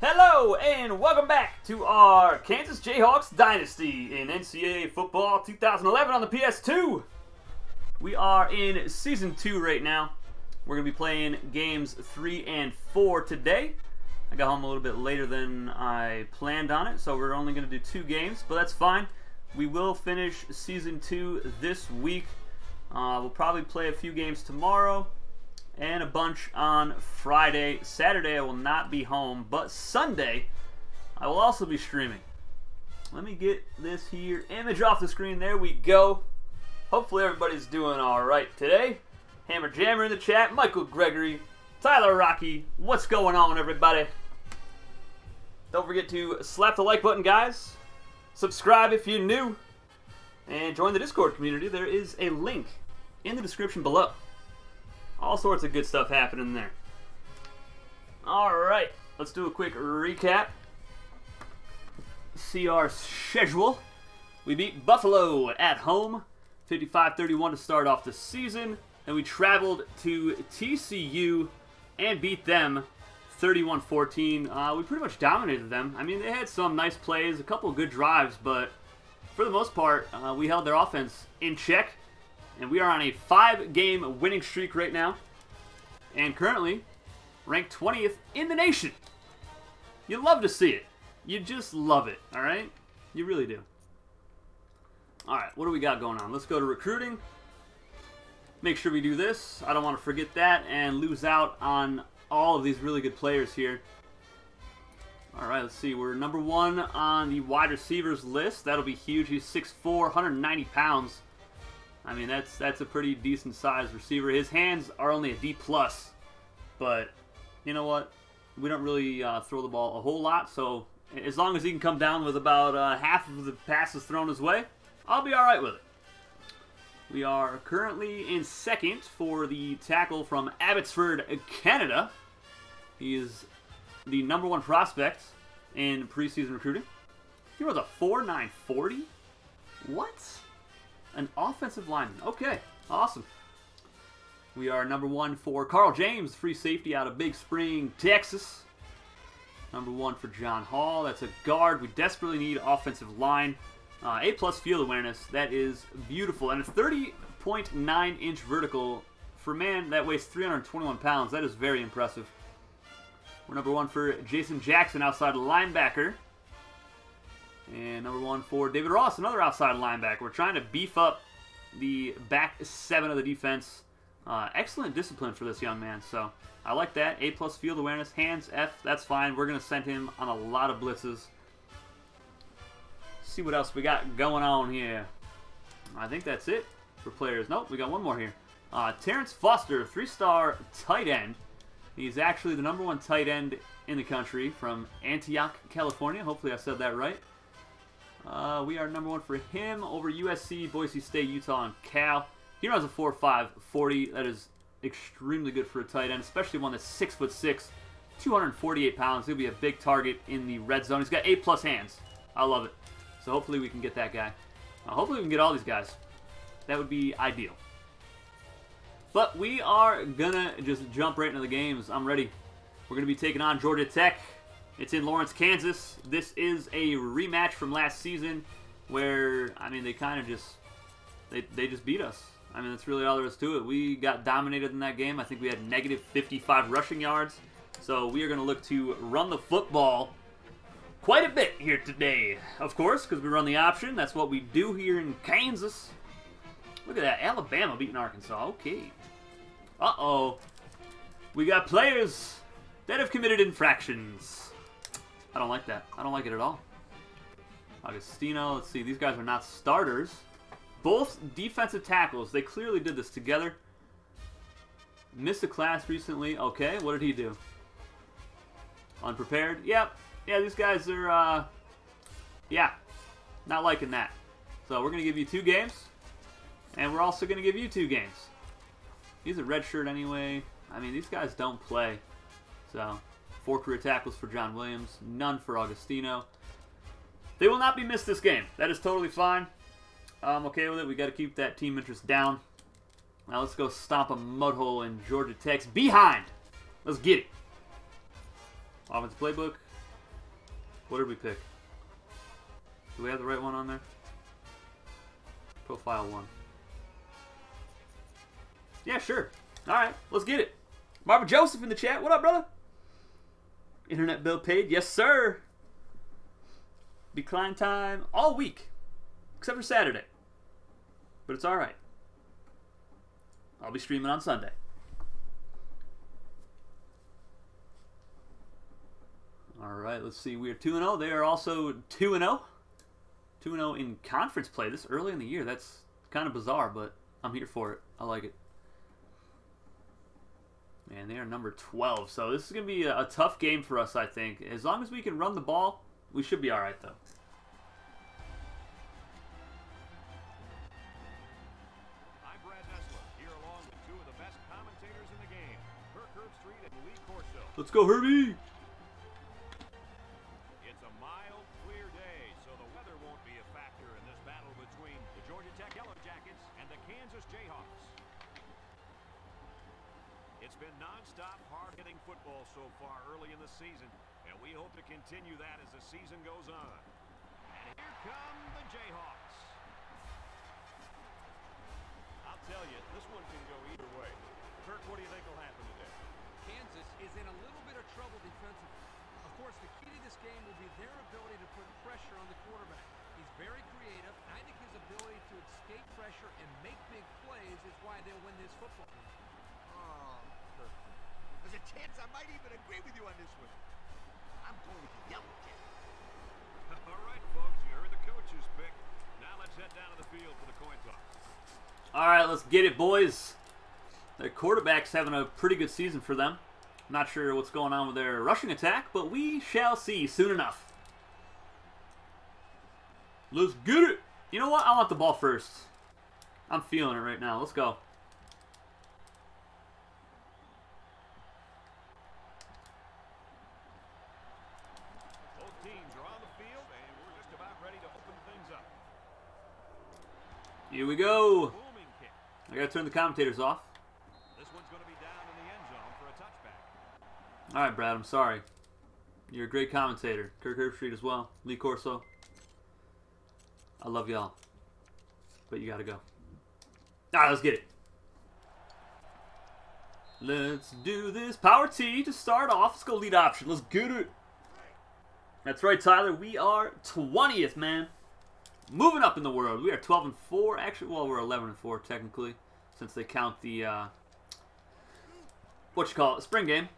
Hello and welcome back to our Kansas Jayhawks Dynasty in NCAA Football 2011 on the PS2. We are in Season 2 right now. We're going to be playing games 3 and 4 today. I got home a little bit later than I planned on it, so we're only going to do two games, but that's fine. We will finish Season 2 this week. Uh, we'll probably play a few games tomorrow and a bunch on Friday. Saturday I will not be home, but Sunday I will also be streaming. Let me get this here image off the screen. There we go. Hopefully everybody's doing all right today. Hammer Jammer in the chat, Michael Gregory, Tyler Rocky. What's going on, everybody? Don't forget to slap the like button, guys. Subscribe if you're new. And join the Discord community. There is a link in the description below. All sorts of good stuff happening there. Alright, let's do a quick recap. See our schedule. We beat Buffalo at home, 55-31 to start off the season. Then we traveled to TCU and beat them 31-14. Uh, we pretty much dominated them. I mean, they had some nice plays, a couple good drives, but for the most part, uh, we held their offense in check. And we are on a five-game winning streak right now. And currently, ranked 20th in the nation. You love to see it. You just love it, all right? You really do. All right, what do we got going on? Let's go to recruiting. Make sure we do this. I don't want to forget that and lose out on all of these really good players here. All right, let's see. We're number one on the wide receivers list. That'll be huge. He's 6'4", 190 pounds. I mean, that's that's a pretty decent sized receiver. His hands are only a D plus, but you know what? We don't really uh, throw the ball a whole lot, so as long as he can come down with about uh, half of the passes thrown his way, I'll be all right with it. We are currently in second for the tackle from Abbotsford, Canada. He is the number one prospect in preseason recruiting. He was a 4.940. What? An offensive lineman. Okay, awesome. We are number one for Carl James, free safety out of Big Spring, Texas. Number one for John Hall. That's a guard. We desperately need offensive line. Uh, a plus field awareness. That is beautiful. And a 30.9 inch vertical for man that weighs 321 pounds. That is very impressive. We're number one for Jason Jackson, outside linebacker. And number one for David Ross, another outside linebacker. We're trying to beef up the back seven of the defense. Uh, excellent discipline for this young man. So I like that. A plus field awareness, hands F. That's fine. We're gonna send him on a lot of blitzes. See what else we got going on here. I think that's it for players. Nope, we got one more here. Uh, Terrence Foster, three-star tight end. He's actually the number one tight end in the country from Antioch, California. Hopefully I said that right. Uh, we are number one for him over USC, Boise State, Utah, and Cal. He runs a 4.5 40. That is extremely good for a tight end, especially one that's 6'6", 248 pounds. He'll be a big target in the red zone. He's got 8 plus hands. I love it. So hopefully we can get that guy. Uh, hopefully we can get all these guys. That would be ideal. But we are going to just jump right into the games. I'm ready. We're going to be taking on Georgia Tech. It's in Lawrence, Kansas. This is a rematch from last season where, I mean, they kind of just, they, they just beat us. I mean, that's really all there is to it. We got dominated in that game. I think we had negative 55 rushing yards. So we are going to look to run the football quite a bit here today, of course, because we run the option. That's what we do here in Kansas. Look at that. Alabama beating Arkansas. Okay. Uh-oh. We got players that have committed infractions. I don't like that. I don't like it at all. Augustino, let's see. These guys are not starters. Both defensive tackles. They clearly did this together. Missed a class recently. Okay, what did he do? Unprepared? Yep. Yeah, these guys are, uh, yeah, not liking that. So we're going to give you two games, and we're also going to give you two games. He's a red shirt anyway. I mean, these guys don't play. So, Four career tackles for John Williams, none for Augustino. They will not be missed this game. That is totally fine. I'm okay with it. We got to keep that team interest down. Now let's go stomp a mud hole in Georgia Tech's behind. Let's get it. Offense playbook. What did we pick? Do we have the right one on there? Profile one. Yeah, sure. All right, let's get it. Marvin Joseph in the chat. What up, brother? Internet bill paid. Yes, sir. Decline time all week, except for Saturday. But it's all right. I'll be streaming on Sunday. All right, let's see. We are 2 0. They are also 2 0. 2 0 in conference play this early in the year. That's kind of bizarre, but I'm here for it. I like it. Man, they are number 12. So this is going to be a, a, tough game for us, I think. As long as we can run the ball, we should be all right, though. Let's go, Nessler, far early in the season, and we hope to continue that as the season goes on. And here come the Jayhawks. I'll tell you, this one can go either way. Kirk, what do you think will happen today? Kansas is in a little bit of trouble defensively. Of course, the key to this game will be their ability to put pressure on the quarterback. He's very creative. I think his ability to escape pressure and make big plays is why they'll win this football game. Perfect. There's a chance I might even agree with you on this one. I'm going with the Yellow Jackets. All right, folks, you heard the coach's pick. Now let's head down to the field for the coin toss. All right, let's get it, boys. Their quarterback's having a pretty good season for them. Not sure what's going on with their rushing attack, but we shall see soon enough. Let's get it. You know what? I want the ball first. I'm feeling it right now. Let's go. Both teams are on the field, and we're just about ready to open things up. Here we go. I gotta turn the commentators off. This one's going to be down in the end zone for a touchback. All right, Brad. I'm sorry. You're a great commentator. Kirk Herbstreit as well. Lee Corso. I love y'all. But you gotta go. All right, let's get it. Let's do this. Power T to start off. Let's go lead option. Let's get it. That's right, Tyler. We are 20th, man. Moving up in the world. We are 12 and 4. Actually, well, we're 11 and 4 technically, since they count the uh, what you call it, spring game.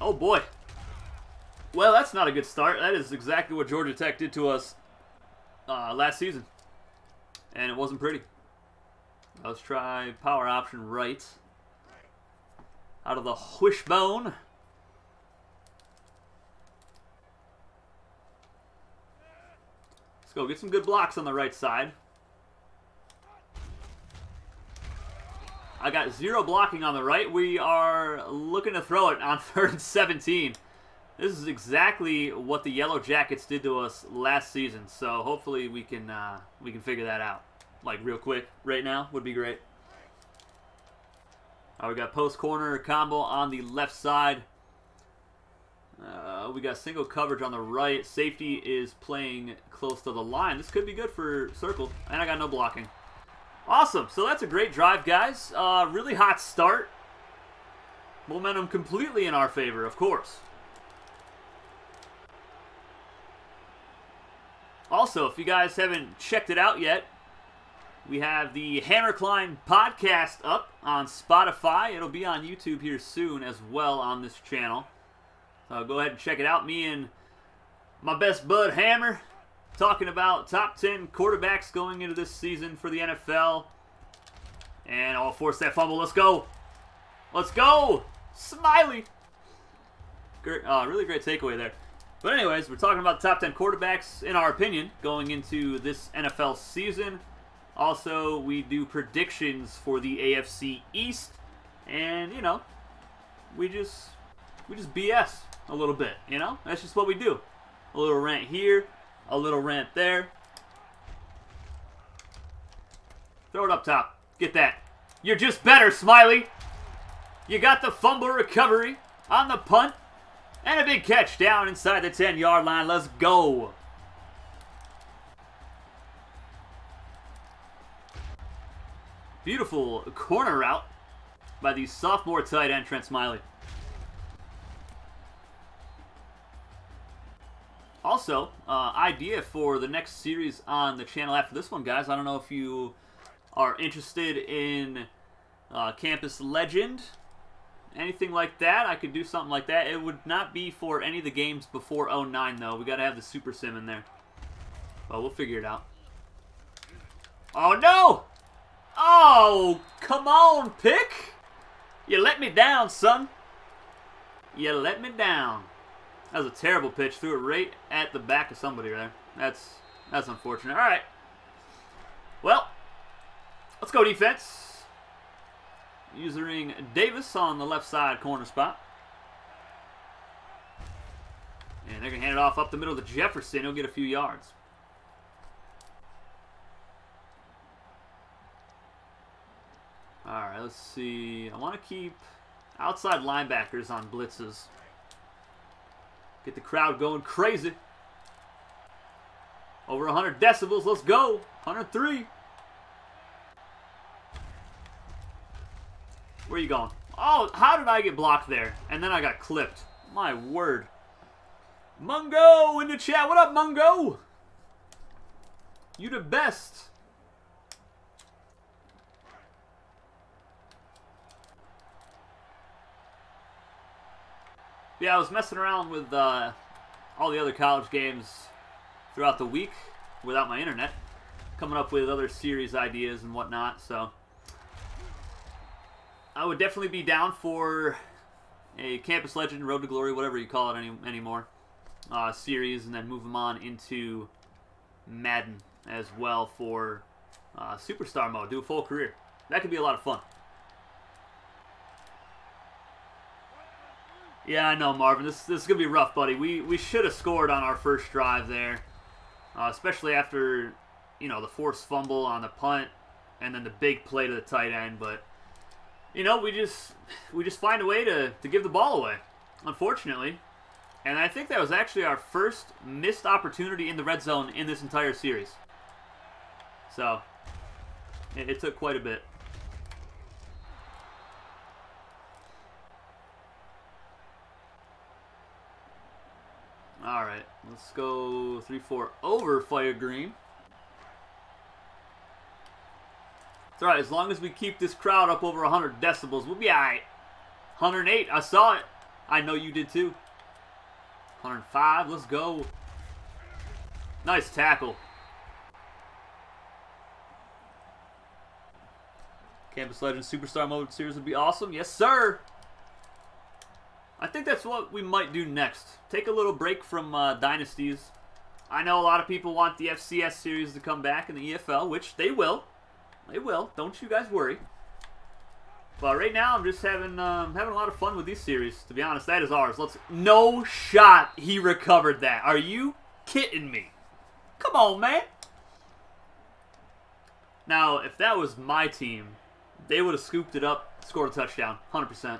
Oh boy. Well, that's not a good start. That is exactly what Georgia Tech did to us uh, last season, and it wasn't pretty. Let's try power option right out of the wishbone. Go get some good blocks on the right side. I got zero blocking on the right. We are looking to throw it on third and 17. This is exactly what the Yellow Jackets did to us last season. So hopefully we can uh, we can figure that out like real quick right now would be great. We got post corner combo on the left side. Uh, we got single coverage on the right. Safety is playing close to the line. This could be good for circle. And I got no blocking. Awesome. So that's a great drive, guys. Uh, really hot start. Momentum completely in our favor, of course. Also, if you guys haven't checked it out yet, we have the Hammer Cline podcast up on Spotify. It'll be on YouTube here soon as well on this channel. So go ahead and check it out. Me and my best bud Hammer talking about top 10 quarterbacks going into this season for the NFL. And I'll force that fumble. Let's go. Let's go. Smiley. Great, uh, really great takeaway there. But anyways, we're talking about top 10 quarterbacks, in our opinion, going into this NFL season. Also, we do predictions for the AFC East. And, you know, we just we just BS a little bit, you know? That's just what we do. A little rant here, a little rant there. Throw it up top. Get that. You're just better, Smiley. You got the fumble recovery on the punt. And a big catch down inside the 10 yard line. Let's go. Beautiful corner route by the sophomore tight end, Trent Smiley. Also, uh, idea for the next series on the channel after this one, guys. I don't know if you are interested in uh, Campus Legend, anything like that. I could do something like that. It would not be for any of the games before 09, though. we got to have the Super Sim in there. Well, we'll figure it out. Oh, no! Oh, come on, pick! You let me down, son. You let me down. That was a terrible pitch. Threw it right at the back of somebody there. That's that's unfortunate. All right. Well, let's go defense. Using Davis on the left side corner spot. And they're going to hand it off up the middle to Jefferson. He'll get a few yards. All right, let's see. I want to keep outside linebackers on blitzes. Get the crowd going crazy. Over 100 decibels. Let's go. 103. Where you going? Oh, how did I get blocked there? And then I got clipped. My word. Mungo in the chat. What up, Mungo? You the best. Yeah, I was messing around with uh, all the other college games throughout the week without my internet, coming up with other series ideas and whatnot. So I would definitely be down for a Campus Legend, Road to Glory, whatever you call it any, anymore, uh, series, and then move them on into Madden as well for uh, Superstar mode. Do a full career. That could be a lot of fun. Yeah, I know, Marvin. This, this is going to be rough, buddy. We, we should have scored on our first drive there, uh, especially after, you know, the forced fumble on the punt and then the big play to the tight end. But, you know, we just we just find a way to, to give the ball away, unfortunately. And I think that was actually our first missed opportunity in the red zone in this entire series. So, it, it took quite a bit. Alright, let's go 3-4 over Fire Green. It's alright, as long as we keep this crowd up over 100 decibels, we'll be alright. 108, I saw it. I know you did too. 105, let's go. Nice tackle. Campus Legends Superstar Mode Series would be awesome. Yes, sir. I think that's what we might do next. Take a little break from uh, Dynasties. I know a lot of people want the FCS series to come back in the EFL, which they will. They will. Don't you guys worry. But right now, I'm just having um, having a lot of fun with these series. To be honest, that is ours. Let's. No shot. He recovered that. Are you kidding me? Come on, man. Now, if that was my team, they would have scooped it up, scored a touchdown, 100%.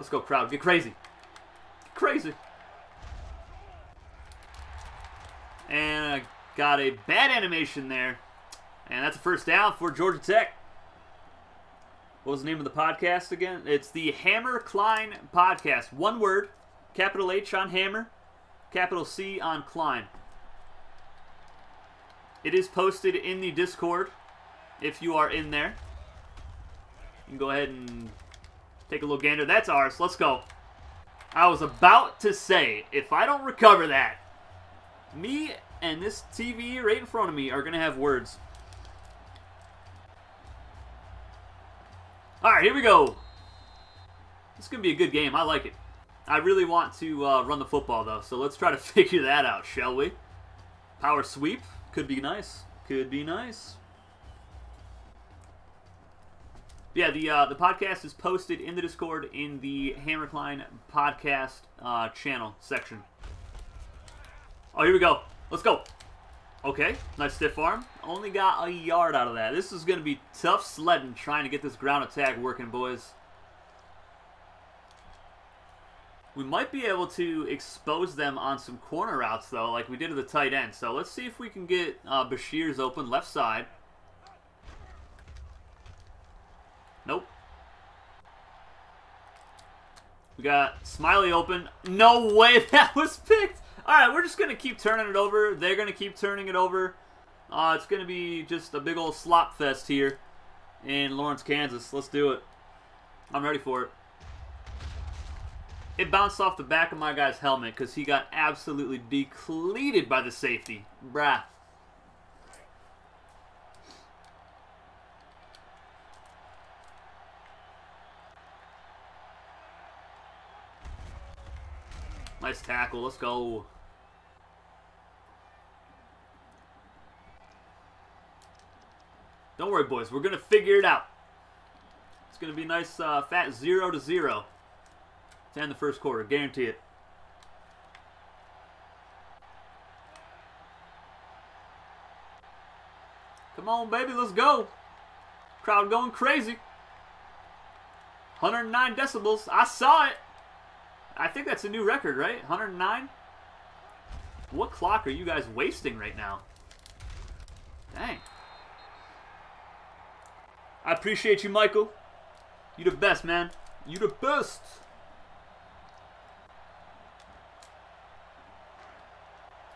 Let's go, crowd. Get crazy. Get crazy. And I got a bad animation there. And that's a first down for Georgia Tech. What was the name of the podcast again? It's the Hammer Cline Podcast. One word. Capital H on Hammer. Capital C on Cline. It is posted in the Discord if you are in there. You can go ahead and Take a little gander. That's ours. Let's go. I was about to say, if I don't recover that, me and this TV right in front of me are going to have words. All right, here we go. This is going to be a good game. I like it. I really want to uh, run the football, though, so let's try to figure that out, shall we? Power sweep. Could be nice. Could be nice. Yeah, the uh, the podcast is posted in the Discord in the Hammer Cline podcast uh, channel section. Oh, here we go. Let's go. Okay, nice stiff arm. Only got a yard out of that. This is going to be tough sledding trying to get this ground attack working, boys. We might be able to expose them on some corner routes, though, like we did at the tight end. So let's see if we can get uh, Bashir's open left side. Nope. We got Smiley open. No way that was picked. All right, we're just going to keep turning it over. They're going to keep turning it over. Uh, it's going to be just a big old slop fest here in Lawrence, Kansas. Let's do it. I'm ready for it. It bounced off the back of my guy's helmet because he got absolutely decleated by the safety. Brah. Nice tackle. Let's go. Don't worry, boys. We're going to figure it out. It's going to be nice uh, fat 0 to 0 to end the first quarter. Guarantee it. Come on, baby. Let's go. Crowd going crazy. 109 decibels. I saw it. I think that's a new record, right? 109? What clock are you guys wasting right now? Dang. I appreciate you, Michael. You the best, man. You the best.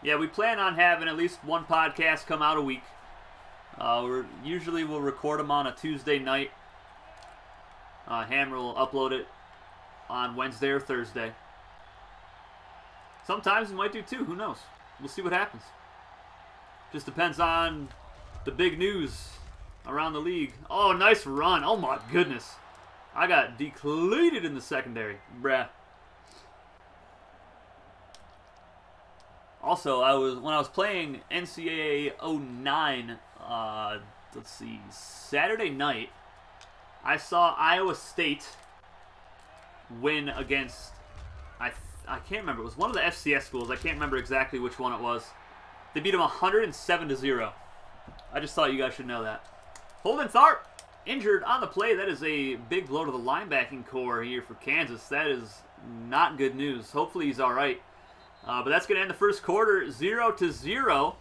Yeah, we plan on having at least one podcast come out a week. Uh, we're, usually we'll record them on a Tuesday night. Uh, Hammer will upload it on Wednesday or Thursday. Sometimes we might do two. Who knows? We'll see what happens. Just depends on the big news around the league. Oh, nice run. Oh, my goodness. I got decleated in the secondary. Bruh. Also, I was when I was playing NCAA 09, uh, let's see, Saturday night, I saw Iowa State win against I I can't remember. It was one of the FCS schools. I can't remember exactly which one it was. They beat them 107 to 0. I just thought you guys should know that. Holden Tharp injured on the play. That is a big blow to the linebacking core here for Kansas. That is not good news. Hopefully he's all right. Uh, but that's going to end the first quarter 0 to 0.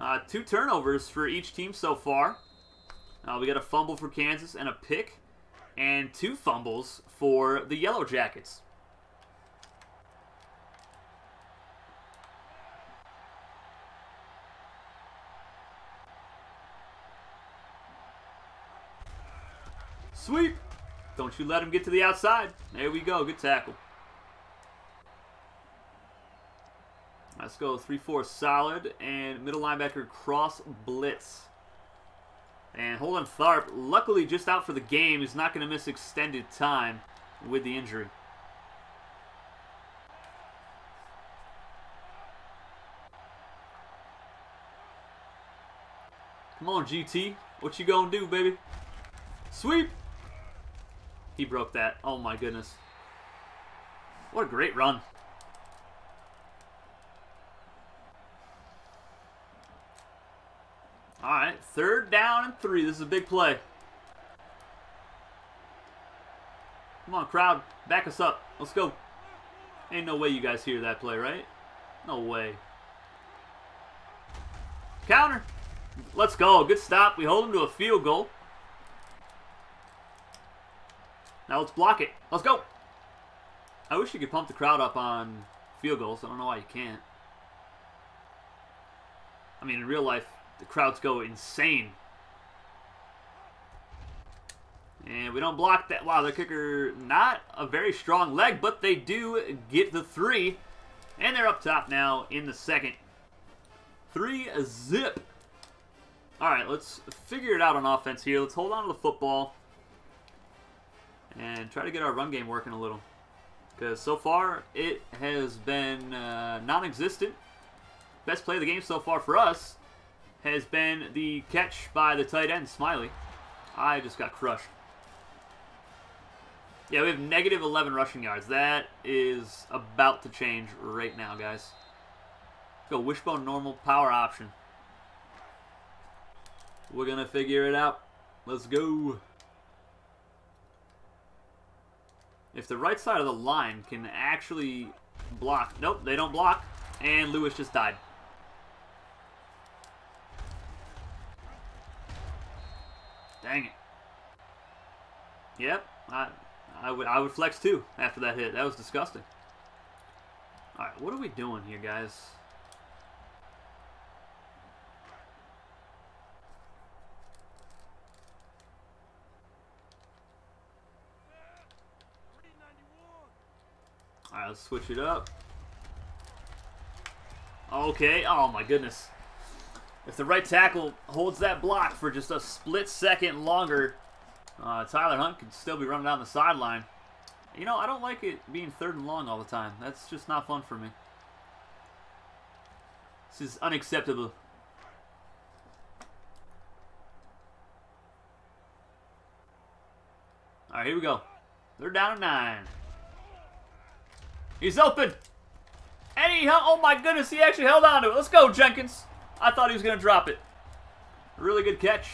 Uh, two turnovers for each team so far. Uh, we got a fumble for Kansas and a pick, and two fumbles for the Yellow Jackets. Sweep! Don't you let him get to the outside. There we go. Good tackle. Let's go 3-4 solid and middle linebacker cross blitz. And Holden Tharp, luckily just out for the game, is not going to miss extended time with the injury. Come on, GT. What you gonna do, baby? Sweep! He broke that. Oh my goodness. What a great run. Alright, third down and three. This is a big play. Come on, crowd. Back us up. Let's go. Ain't no way you guys hear that play, right? No way. Counter. Let's go. Good stop. We hold him to a field goal. Now let's block it. Let's go. I wish you could pump the crowd up on field goals. I don't know why you can't. I mean, in real life, the crowds go insane. And we don't block that. Wow, their kicker, not a very strong leg, but they do get the three. And they're up top now in the second. Three zip. All right, let's figure it out on offense here. Let's hold on to the football and try to get our run game working a little. Because so far, it has been uh, non-existent. Best play of the game so far for us has been the catch by the tight end, Smiley. I just got crushed. Yeah, we have negative 11 rushing yards. That is about to change right now, guys. Go wishbone normal power option. We're going to figure it out. Let's go. If the right side of the line can actually block. Nope, they don't block. And Lewis just died. Dang it. Yep, I, I would I would flex too after that hit. That was disgusting. All right, what are we doing here, guys? All right, let's switch it up. Okay, oh my goodness. If the right tackle holds that block for just a split second longer, uh, Tyler Hunt could still be running down the sideline. You know, I don't like it being third and long all the time. That's just not fun for me. This is unacceptable. All right, here we go. They're down to nine. He's open. And he, oh my goodness, he actually held on to it. Let's go, Jenkins. I thought he was going to drop it. Really good catch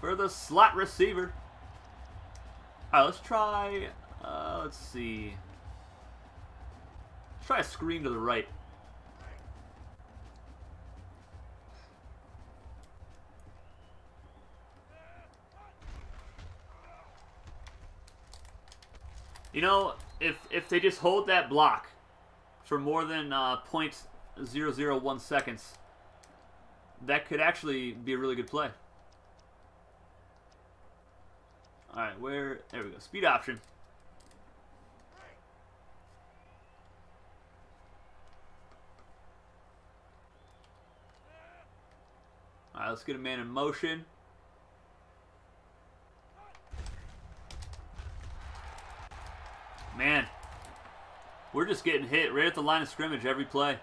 for the slot receiver. All right, let's try, uh, let's see. Let's try a screen to the right. You know, if if they just hold that block for more than uh, 0.001 seconds, that could actually be a really good play. All right, where? There we go. Speed option. All right, let's get a man in motion. Man, we're just getting hit right at the line of scrimmage every play.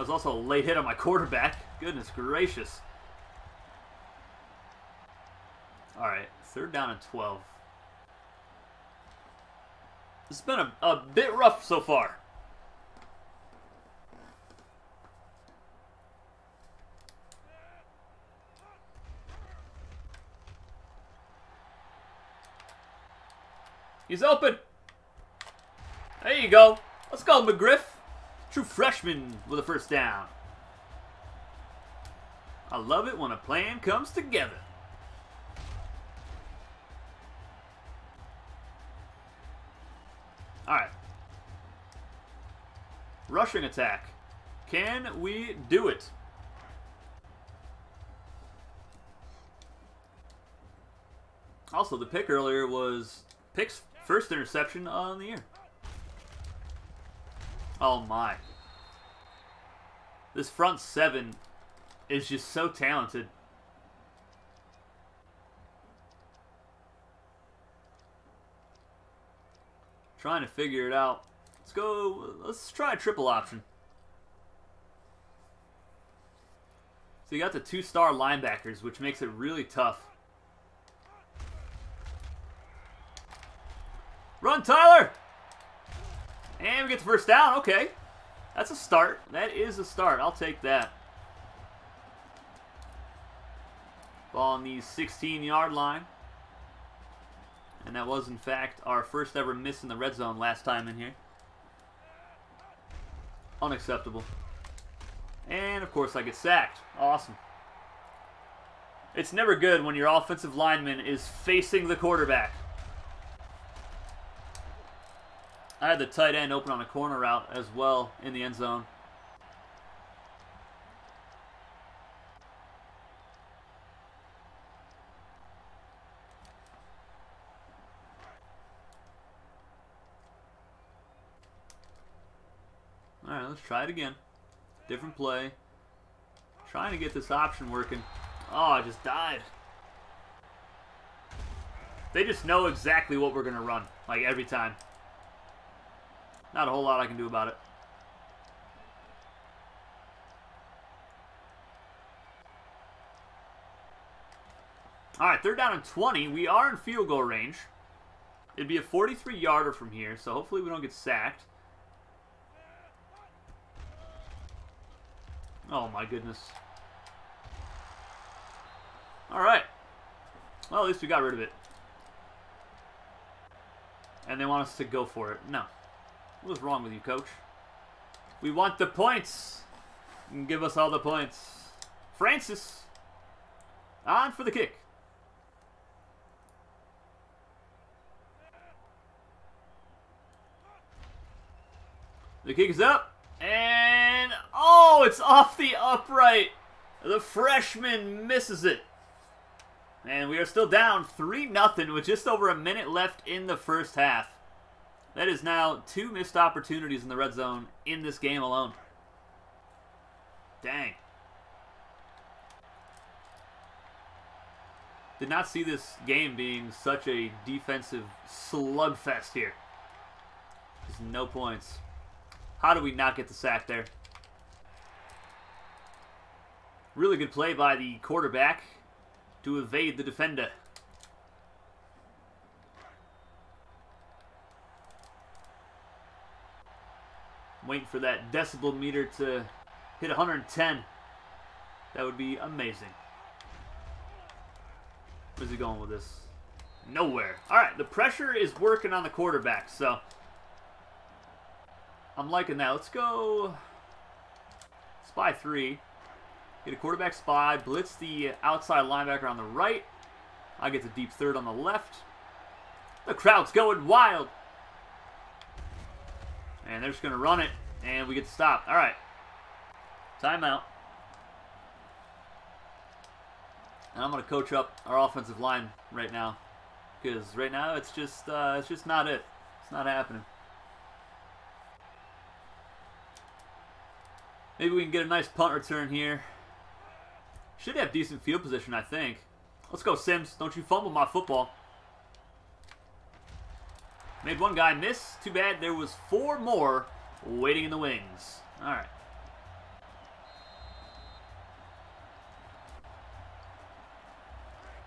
That was also a late hit on my quarterback. Goodness gracious. All right, third down and 12. It's been a, a bit rough so far. He's open. There you go. Let's go, McGriff. True freshman with a first down. I love it when a plan comes together. Alright. Rushing attack. Can we do it? Also, the pick earlier was picks First interception on the year. Oh my. This front seven is just so talented. Trying to figure it out. Let's go, let's try a triple option. So you got the two-star linebackers, which makes it really tough. Run, Tyler! And we get the first down. Okay. That's a start. That is a start. I'll take that. Ball on the 16-yard line. And that was, in fact, our first ever miss in the red zone last time in here. Unacceptable. And, of course, I get sacked. Awesome. It's never good when your offensive lineman is facing the quarterback. I had the tight end open on a corner route as well in the end zone. Alright, let's try it again. Different play. Trying to get this option working. Oh, I just died. They just know exactly what we're going to run, like every time. Not a whole lot I can do about it. All right, third down and 20. We are in field goal range. It'd be a 43-yarder from here, so hopefully we don't get sacked. Oh, my goodness. All right. Well, at least we got rid of it. And they want us to go for it. No. What's wrong with you, coach? We want the points. Give us all the points. Francis. On for the kick. The kick is up. And, oh, it's off the upright. The freshman misses it. And we are still down 3 nothing with just over a minute left in the first half. That is now two missed opportunities in the red zone in this game alone. Dang. Did not see this game being such a defensive slugfest here. There's no points. How do we not get the sack there? Really good play by the quarterback to evade the defender. Waiting for that decibel meter to hit 110. That would be amazing. Where's he going with this? Nowhere. All right, the pressure is working on the quarterback, so I'm liking that. Let's go spy three. Get a quarterback spy, blitz the outside linebacker on the right. I get the deep third on the left. The crowd's going wild. And they're just going to run it, and we get to stop. All right. Timeout. And I'm going to coach up our offensive line right now. Because right now, it's just, uh, it's just not it. It's not happening. Maybe we can get a nice punt return here. Should have decent field position, I think. Let's go, Sims. Don't you fumble my football. Made one guy miss. Too bad there was four more waiting in the wings. All right.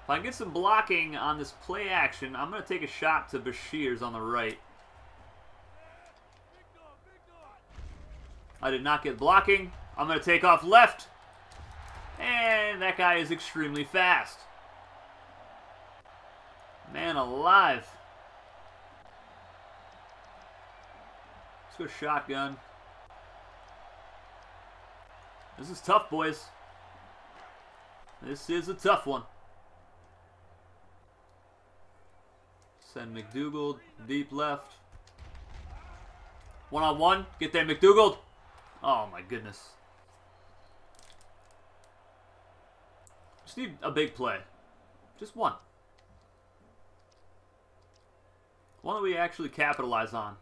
If I get some blocking on this play action, I'm going to take a shot to Bashir's on the right. I did not get blocking. I'm going to take off left. And that guy is extremely fast. Man alive. Let's go shotgun. This is tough, boys. This is a tough one. Send McDougal deep left. One on one. Get there, McDougal. Oh my goodness. Just need a big play. Just one. One that we actually capitalize on.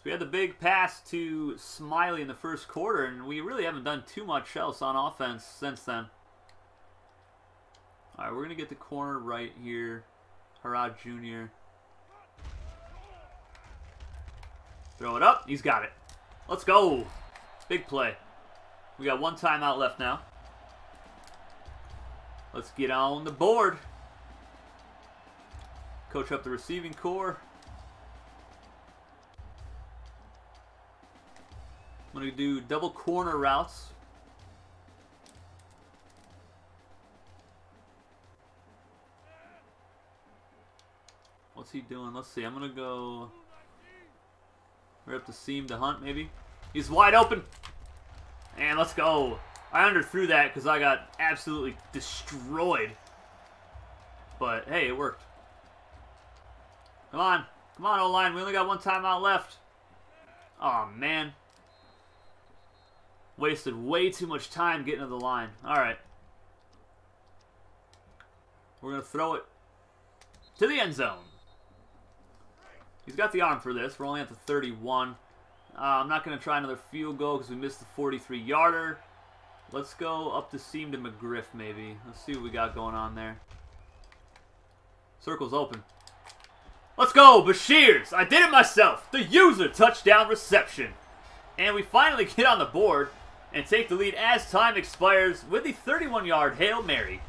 So we had the big pass to Smiley in the first quarter, and we really haven't done too much else on offense since then. All right, we're going to get the corner right here. Harrod Jr. Throw it up. He's got it. Let's go. Big play. We got one timeout left now. Let's get on the board. Coach up the receiving core. I'm going to do double corner routes. What's he doing? Let's see. I'm going to go... We're up the seam to hunt, maybe. He's wide open. And let's go. I underthrew that because I got absolutely destroyed. But, hey, it worked. Come on. Come on, O-line. We only got one timeout left. Oh, man. Wasted way too much time getting to the line. Alright. We're going to throw it to the end zone. He's got the arm for this. We're only at the 31. Uh, I'm not going to try another field goal because we missed the 43-yarder. Let's go up the seam to McGriff, maybe. Let's see what we got going on there. Circle's open. Let's go, Bashirs! I did it myself! The user touchdown reception! And we finally get on the board and take the lead as time expires with the 31-yard Hail Mary.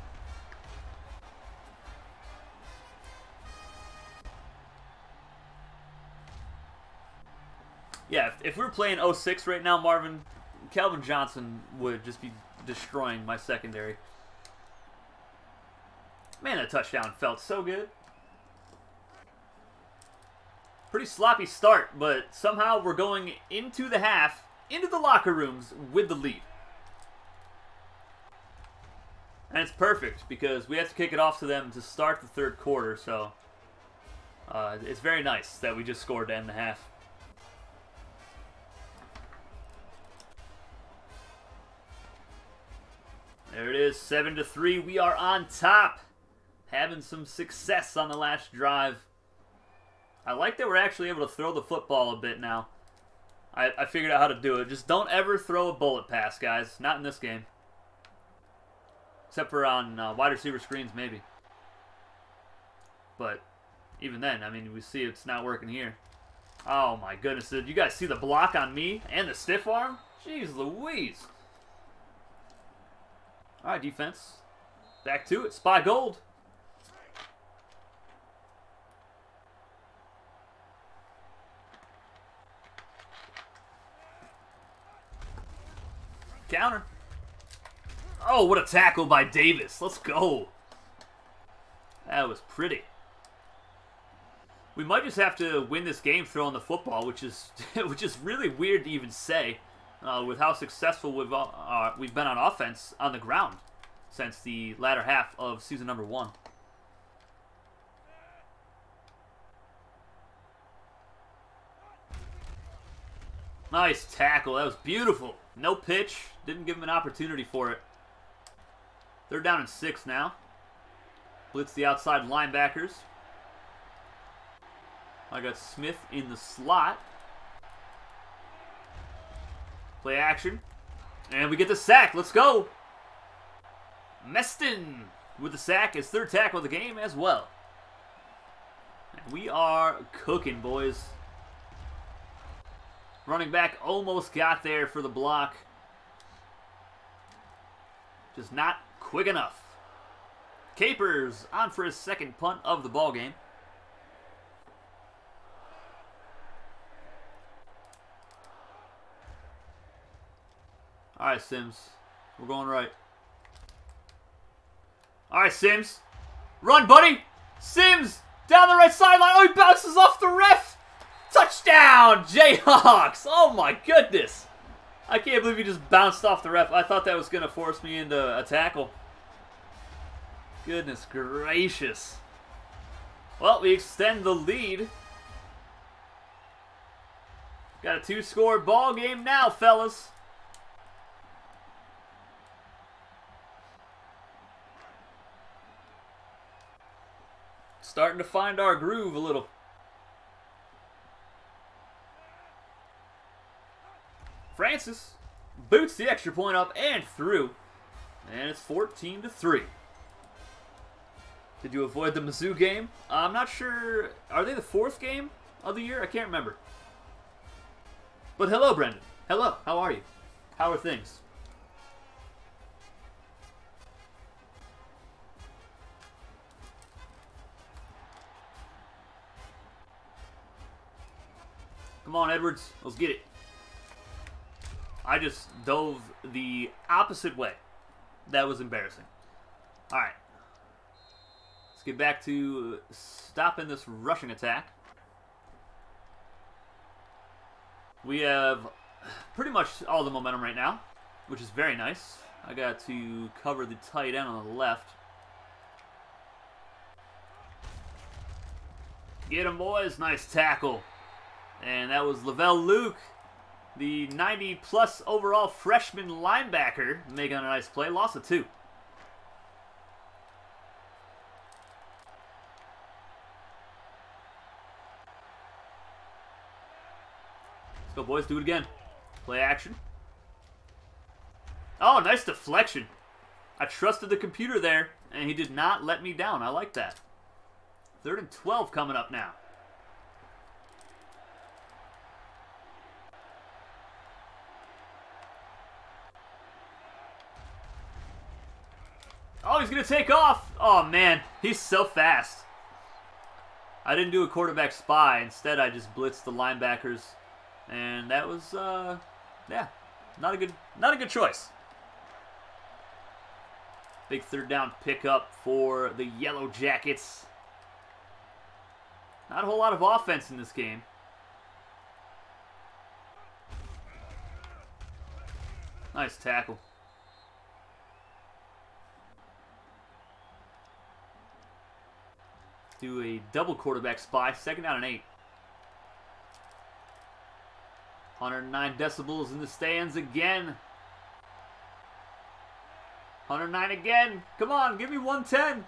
Yeah, if, we were playing 06 right now, Marvin, Calvin Johnson would just be destroying my secondary. Man, that touchdown felt so good. Pretty sloppy start, but somehow we're going into the half, into the locker rooms with the lead. And it's perfect because we have to kick it off to them to start the third quarter, so uh, it's very nice that we just scored to end the half. There it is, 7 to 3. We are on top. Having some success on the last drive. I like that we're actually able to throw the football a bit now. I, I figured out how to do it. Just don't ever throw a bullet pass, guys. Not in this game. Except for on uh, wide receiver screens, maybe. But even then, I mean, we see it's not working here. Oh my goodness, did you guys see the block on me and the stiff arm? Jeez Louise. All right, defense. Back to it. Spy gold. Counter. Oh, what a tackle by Davis. Let's go. That was pretty. We might just have to win this game throwing the football, which is which is really weird to even say, uh, with how successful we've uh, we've been on offense on the ground since the latter half of season number one. Nice tackle. That was beautiful. No pitch. Didn't give him an opportunity for it. They're down in six now. Blitz the outside linebackers. I got Smith in the slot. Play action. And we get the sack. Let's go. Meston with the sack. His third tackle of the game as well. And we are cooking, boys. Running back almost got there for the block. Just not quick enough. Capers on for his second punt of the ball game. All right, Sims. We're going right. All right, Sims. Run, buddy. Sims down the right sideline. Oh, he bounces off the ref. Touchdown, Jayhawks. Oh, my goodness. I can't believe he just bounced off the ref. I thought that was going to force me into a tackle. Goodness gracious. Well, we extend the lead. Got a two-score ball game now, fellas. Starting to find our groove a little. Francis boots the extra point up and through. And it's 14 to 3. Did you avoid the Mizzou game? I'm not sure. Are they the fourth game of the year? I can't remember. But hello, Brendan. Hello. How are you? How are things? Come on, Edwards. Let's get it. I just dove the opposite way. That was embarrassing. All right. Let's get back to stopping this rushing attack. We have pretty much all the momentum right now, which is very nice. I got to cover the tight end on the left. Get him, boys. Nice tackle. And that was Lavelle Luke, the 90-plus overall freshman linebacker, making a nice play. Loss of two. Let's go, boys. Do it again. Play action. Oh, nice deflection. I trusted the computer there, and he did not let me down. I like that. Third and 12 coming up now. Going to take off. Oh, man. He's so fast. I didn't do a quarterback spy. Instead, I just blitzed the linebackers. And that was, uh, yeah, not a good, not a good choice. Big third down pickup for the Yellow Jackets. Not a whole lot of offense in this game. Nice tackle. Do a double quarterback spy. Second down and eight. 109 decibels in the stands again. 109 again. Come on, give me 110.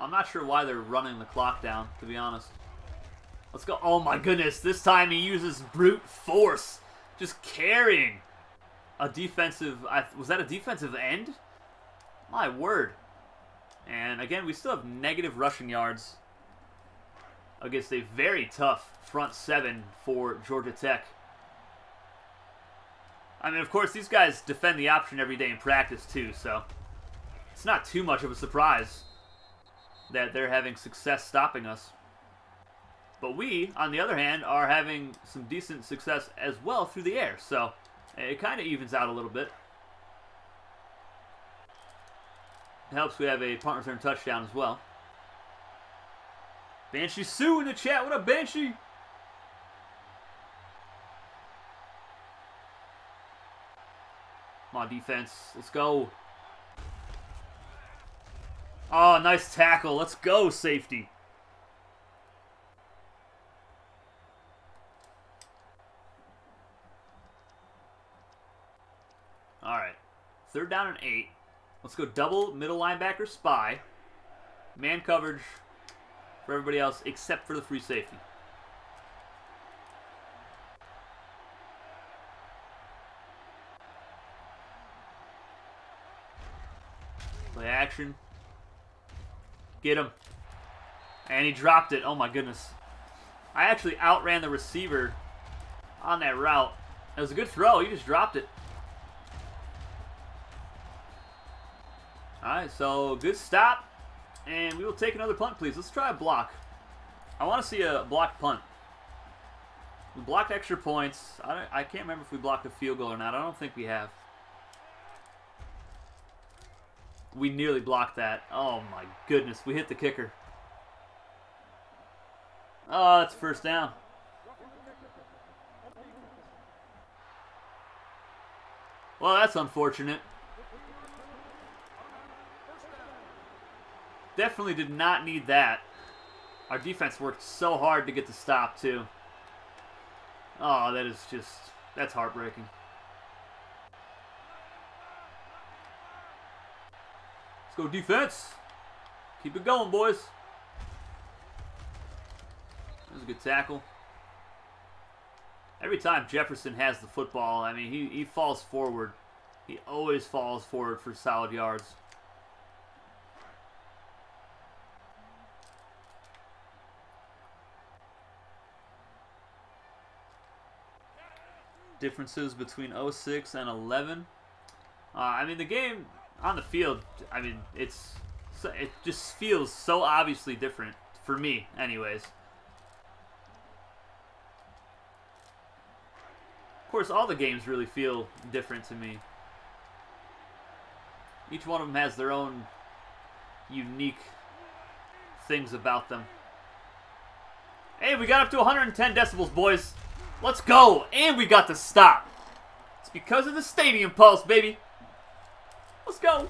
I'm not sure why they're running the clock down, to be honest. Let's go. Oh my goodness, this time he uses brute force. Just carrying a defensive... I was that a defensive end? My word. And again, we still have negative rushing yards against a very tough front seven for Georgia Tech. I mean, of course, these guys defend the option every day in practice, too, so it's not too much of a surprise that they're having success stopping us. But we, on the other hand, are having some decent success as well through the air, so it kind of evens out a little bit. It helps we have a punt return touchdown as well. Banshee Sue in the chat. What up, Banshee? Come on, defense. Let's go. Oh, nice tackle. Let's go, safety. All right. Third down and eight. Let's go double middle linebacker spy. Man coverage for everybody else except for the free safety. Play action. Get him. And he dropped it. Oh my goodness. I actually outran the receiver on that route. It was a good throw. He just dropped it. Alright, so good stop. And we will take another punt, please. Let's try a block. I want to see a blocked punt. We blocked extra points. I, I can't remember if we blocked a field goal or not. I don't think we have. We nearly blocked that. Oh my goodness. We hit the kicker. Oh, that's first down. Well, that's unfortunate. Definitely did not need that. Our defense worked so hard to get the stop, too. Oh, that is just... That's heartbreaking. Let's go defense. Keep it going, boys. That was a good tackle. Every time Jefferson has the football, I mean, he, he falls forward. He always falls forward for solid yards. Differences between 06 and 11. Uh, I mean, the game on the field, I mean, it's it just feels so obviously different for me, anyways. Of course, all the games really feel different to me. Each one of them has their own unique things about them. Hey, we got up to 110 decibels, boys. Let's go! And we got the stop. It's because of the stadium pulse, baby. Let's go.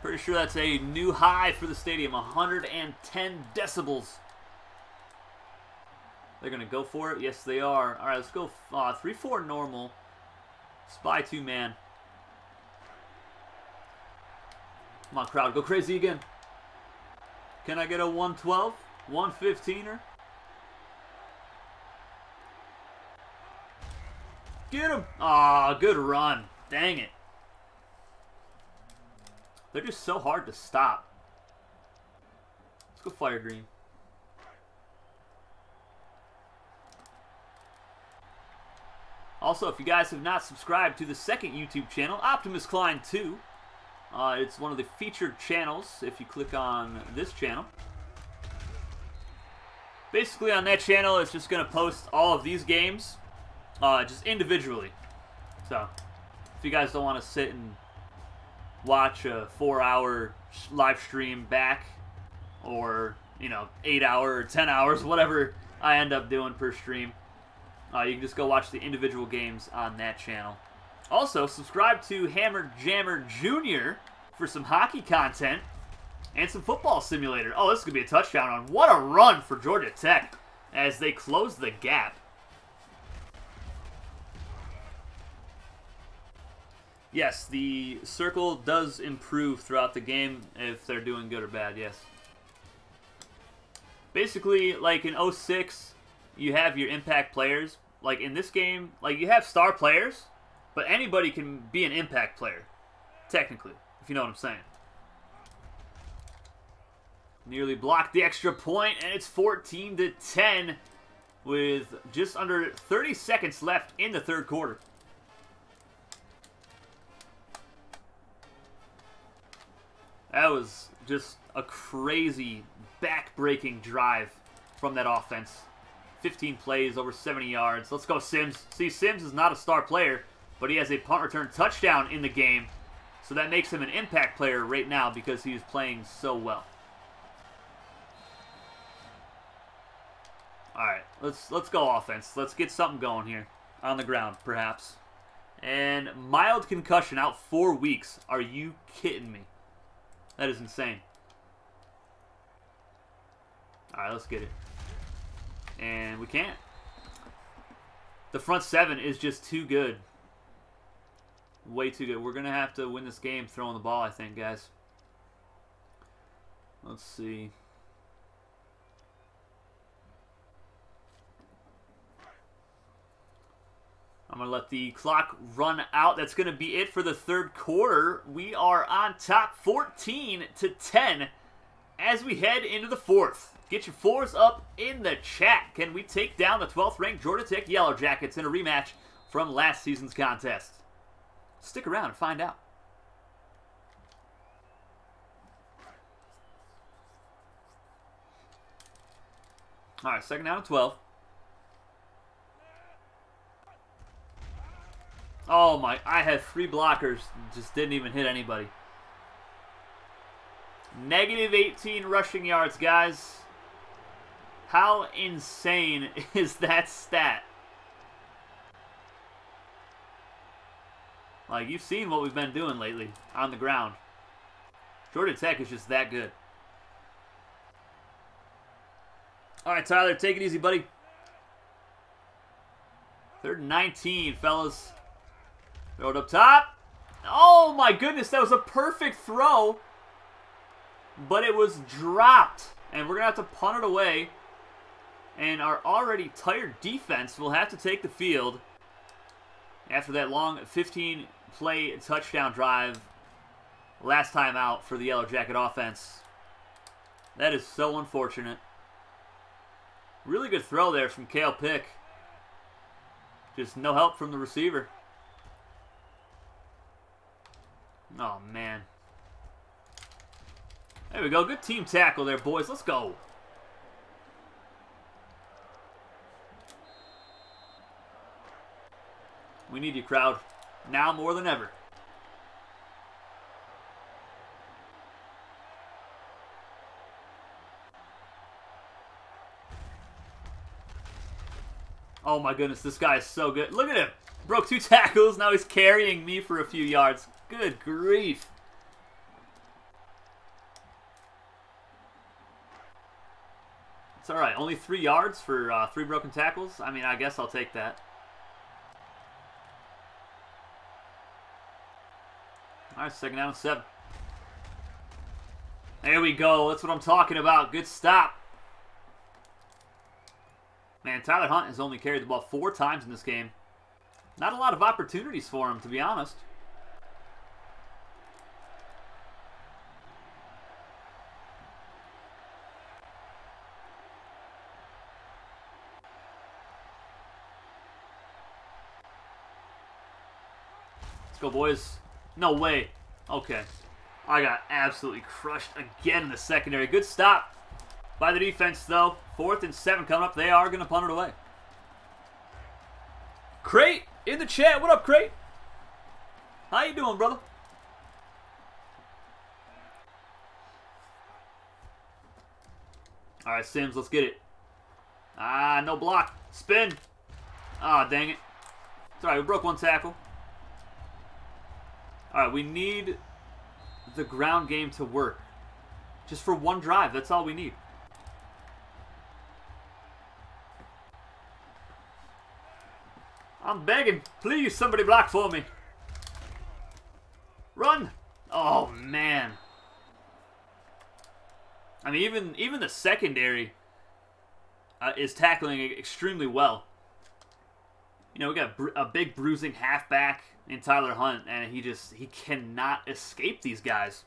Pretty sure that's a new high for the stadium. 110 decibels. They're going to go for it? Yes, they are. All right, let's go 3-4 uh, normal. Spy 2 man. Come on, crowd. Go crazy again. Can I get a 112? 115er. Get him! Ah, good run. Dang it. They're just so hard to stop. Let's go fire green. Also, if you guys have not subscribed to the second YouTube channel, Optimus Cline 2, uh, it's one of the featured channels if you click on this channel. Basically on that channel, it's just going to post all of these games uh, just individually. So, if you guys don't want to sit and watch a four-hour live stream back, or you know, eight hour or ten hours, whatever I end up doing per stream, uh, you can just go watch the individual games on that channel. Also, subscribe to Hammer Jammer Jr. for some hockey content and some football simulator. Oh, this is going to be a touchdown run. What a run for Georgia Tech as they close the gap. Yes, the circle does improve throughout the game if they're doing good or bad, yes. Basically, like in 06, you have your impact players. Like in this game, like you have star players, but anybody can be an impact player, technically, if you know what I'm saying. Nearly blocked the extra point, and it's 14 to 10 with just under 30 seconds left in the third quarter. That was just a crazy back-breaking drive from that offense. 15 plays, over 70 yards. Let's go, Sims. See, Sims is not a star player, but he has a punt return touchdown in the game. So that makes him an impact player right now because he's playing so well. Alright, let's let's go offense. Let's get something going here. On the ground, perhaps. And mild concussion out four weeks. Are you kidding me? That is insane. Alright, let's get it. And we can't. The front seven is just too good. Way too good. We're going to have to win this game throwing the ball, I think, guys. Let's see. I'm going to let the clock run out. That's going to be it for the third quarter. We are on top 14 to 10 as we head into the fourth. Get your fours up in the chat. Can we take down the 12th ranked Georgia Tech Yellow Jackets in a rematch from last season's contest? Stick around and find out. All right, second down and 12. Oh my, I had three blockers, just didn't even hit anybody. Negative 18 rushing yards, guys. How insane is that stat? Like, you've seen what we've been doing lately on the ground. Georgia Tech is just that good. All right, Tyler, take it easy, buddy. Third and 19, fellas. Throw it up top. Oh, my goodness, that was a perfect throw. But it was dropped. And we're going to have to punt it away. And our already tired defense will have to take the field after that long 15-play touchdown drive last time out for the Yellow Jacket offense. That is so unfortunate. Really good throw there from Kale Pick. Just no help from the receiver. Oh, man. There we go. Good team tackle there, boys. Let's go. We need you, crowd. Now more than ever. Oh my goodness, this guy is so good. Look at him. Broke two tackles. Now he's carrying me for a few yards. Good grief. It's all right. Only three yards for uh, three broken tackles. I mean, I guess I'll take that. All right, second down and seven. There we go. That's what I'm talking about. Good stop. Man, Tyler Hunt has only carried the ball four times in this game. Not a lot of opportunities for him, to be honest. Let's go, boys. No way. Okay. I got absolutely crushed again in the secondary. Good stop. by the defense, though. Fourth and seven coming up. They are going to punt it away. Crate in the chat. What up, Crate? How you doing, brother? All right, Sims, let's get it. Ah, no block. Spin. Ah, dang it. It's all right. We broke one tackle. All right, we need the ground game to work. Just for one drive. That's all we need. I'm begging. Please, somebody block for me. Run! Oh, man. I mean, even even the secondary uh, is tackling extremely well. You know, we got a big bruising halfback in Tyler Hunt, and he just he cannot escape these guys.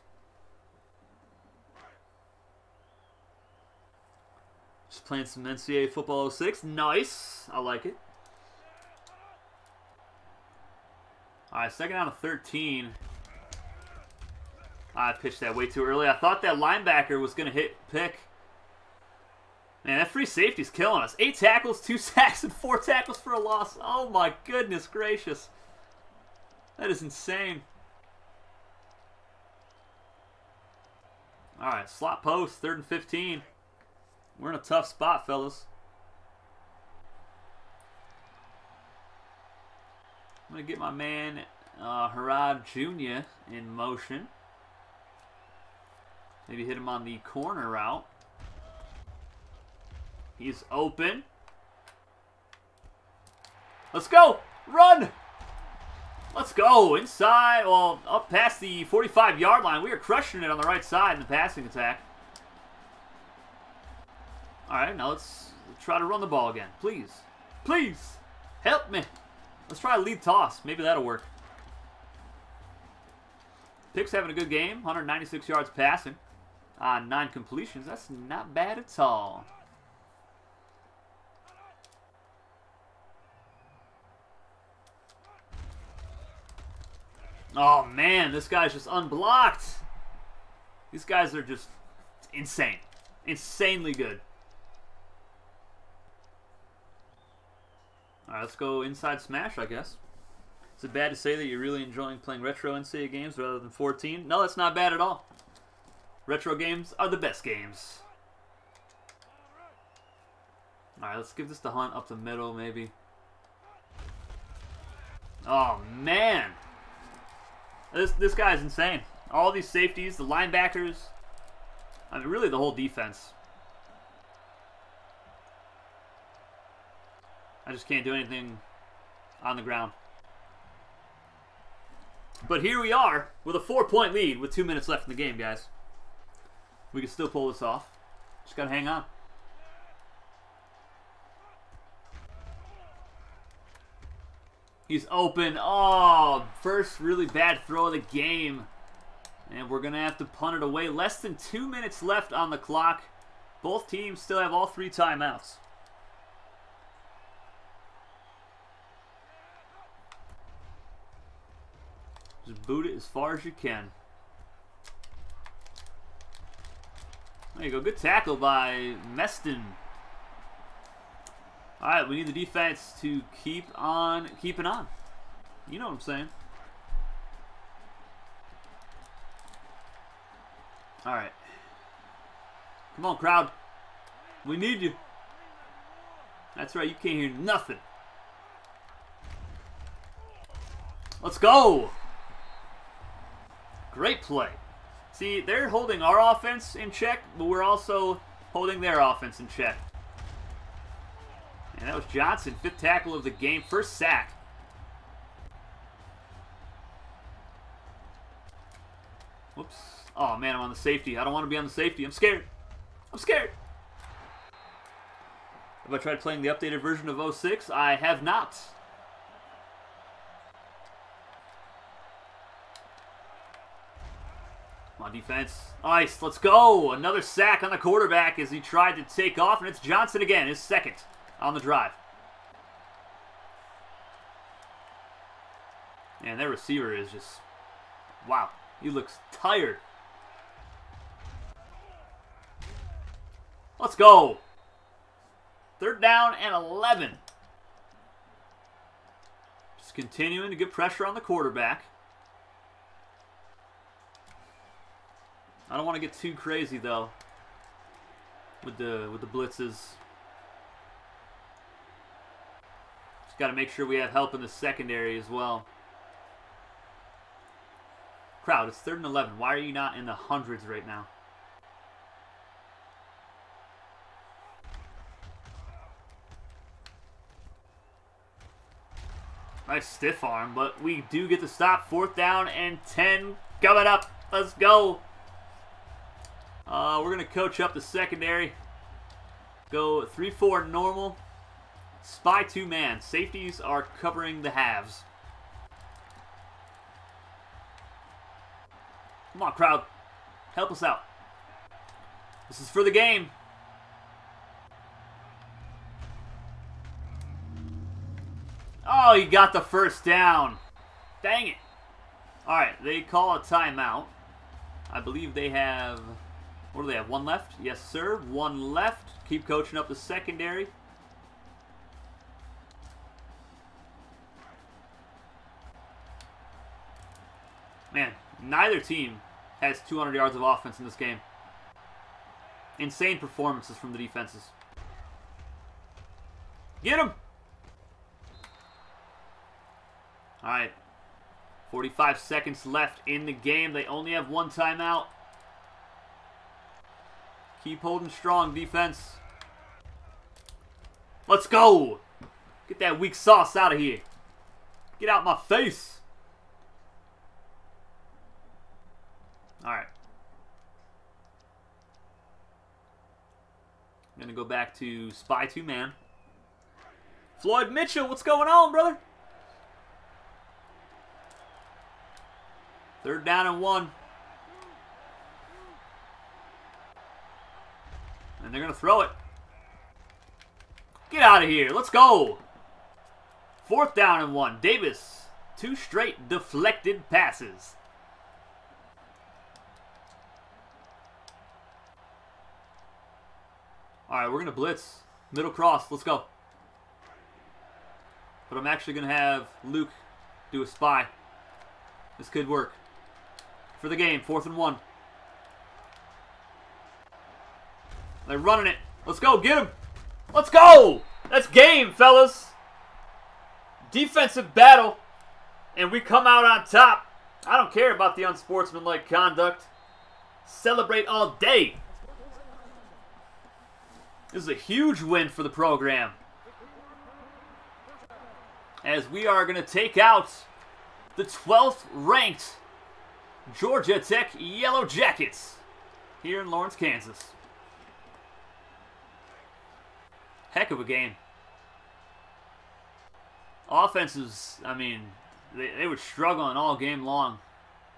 Just playing some NCAA football 06. Nice. I like it. All right, second down of 13. I pitched that way too early. I thought that linebacker was going to hit pick. Man, that free safety's killing us. Eight tackles, two sacks, and four tackles for a loss. Oh my goodness gracious. That is insane. All right, slot post, third and 15. We're in a tough spot, fellas. I'm going to get my man uh, Harrod Jr. in motion. Maybe hit him on the corner route. He's open. Let's go! Run! Let's go! Inside, well, up past the 45-yard line. We are crushing it on the right side in the passing attack. Alright, now let's try to run the ball again. Please. Please! Help me! Let's try a lead toss. Maybe that'll work. Pick's having a good game. 196 yards passing on uh, nine completions. That's not bad at all. Oh, man. This guy's just unblocked. These guys are just insane. Insanely good. Alright, let's go inside smash, I guess. Is it bad to say that you're really enjoying playing retro NCAA games rather than 14? No, that's not bad at all. Retro games are the best games. Alright, let's give this to Hunt up the middle, maybe. Oh, man! This, this guy's insane. All these safeties, the linebackers, I mean, really the whole defense. I just can't do anything on the ground. But here we are with a four-point lead with two minutes left in the game, guys. We can still pull this off. Just got to hang on. He's open. Oh, first really bad throw of the game. And we're going to have to punt it away. Less than two minutes left on the clock. Both teams still have all three timeouts. Just boot it as far as you can. There you go. Good tackle by Meston. All right, we need the defense to keep on keeping on. You know what I'm saying. All right. Come on, crowd. We need you. That's right, you can't hear nothing. Let's go. Great play. See, they're holding our offense in check, but we're also holding their offense in check. And that was Johnson, fifth tackle of the game, first sack. Whoops. Oh, man, I'm on the safety. I don't want to be on the safety. I'm scared. I'm scared. Have I tried playing the updated version of 06? I have not. On, defense. Nice. Let's go. Another sack on the quarterback as he tried to take off, and it's Johnson again, his second on the drive. And their receiver is just, wow, he looks tired. Let's go. Third down and 11. Just continuing to get pressure on the quarterback. I don't want to get too crazy though with the with the blitzes. Just got to make sure we have help in the secondary as well. Crowd, it's third and 11. Why are you not in the hundreds right now? Nice stiff arm, but we do get the stop. Fourth down and 10 coming up. Let's go. Uh, we're going to coach up the secondary. Go 3-4 normal. Spy two-man. Safeties are covering the halves. Come on, crowd. Help us out. This is for the game. Oh, he got the first down. Dang it. All right, they call a timeout. I believe they have, what do they have, one left? Yes, sir, one left. Keep coaching up the secondary. Man, neither team has 200 yards of offense in this game. Insane performances from the defenses. Get him! All right. 45 seconds left in the game. They only have one timeout. Keep holding strong, defense. Let's go. Get that weak sauce out of here. Get out my face. All right. I'm to go back to Spy 2 Man. Floyd Mitchell, what's going on, brother? Third down and one. And they're going to throw it. Get out of here. Let's go. Fourth down and one. Davis. Two straight deflected passes. All right, we're going to blitz. Middle cross. Let's go. But I'm actually going to have Luke do a spy. This could work. For the game, fourth and one. They're running it. Let's go, get him. Let's go. That's game, fellas. Defensive battle. And we come out on top. I don't care about the unsportsmanlike conduct. Celebrate all day. This is a huge win for the program. As we are going to take out the 12th ranked Georgia Tech Yellow Jackets here in Lawrence, Kansas. Heck of a game. Offenses, I mean, they, they were struggling all game long.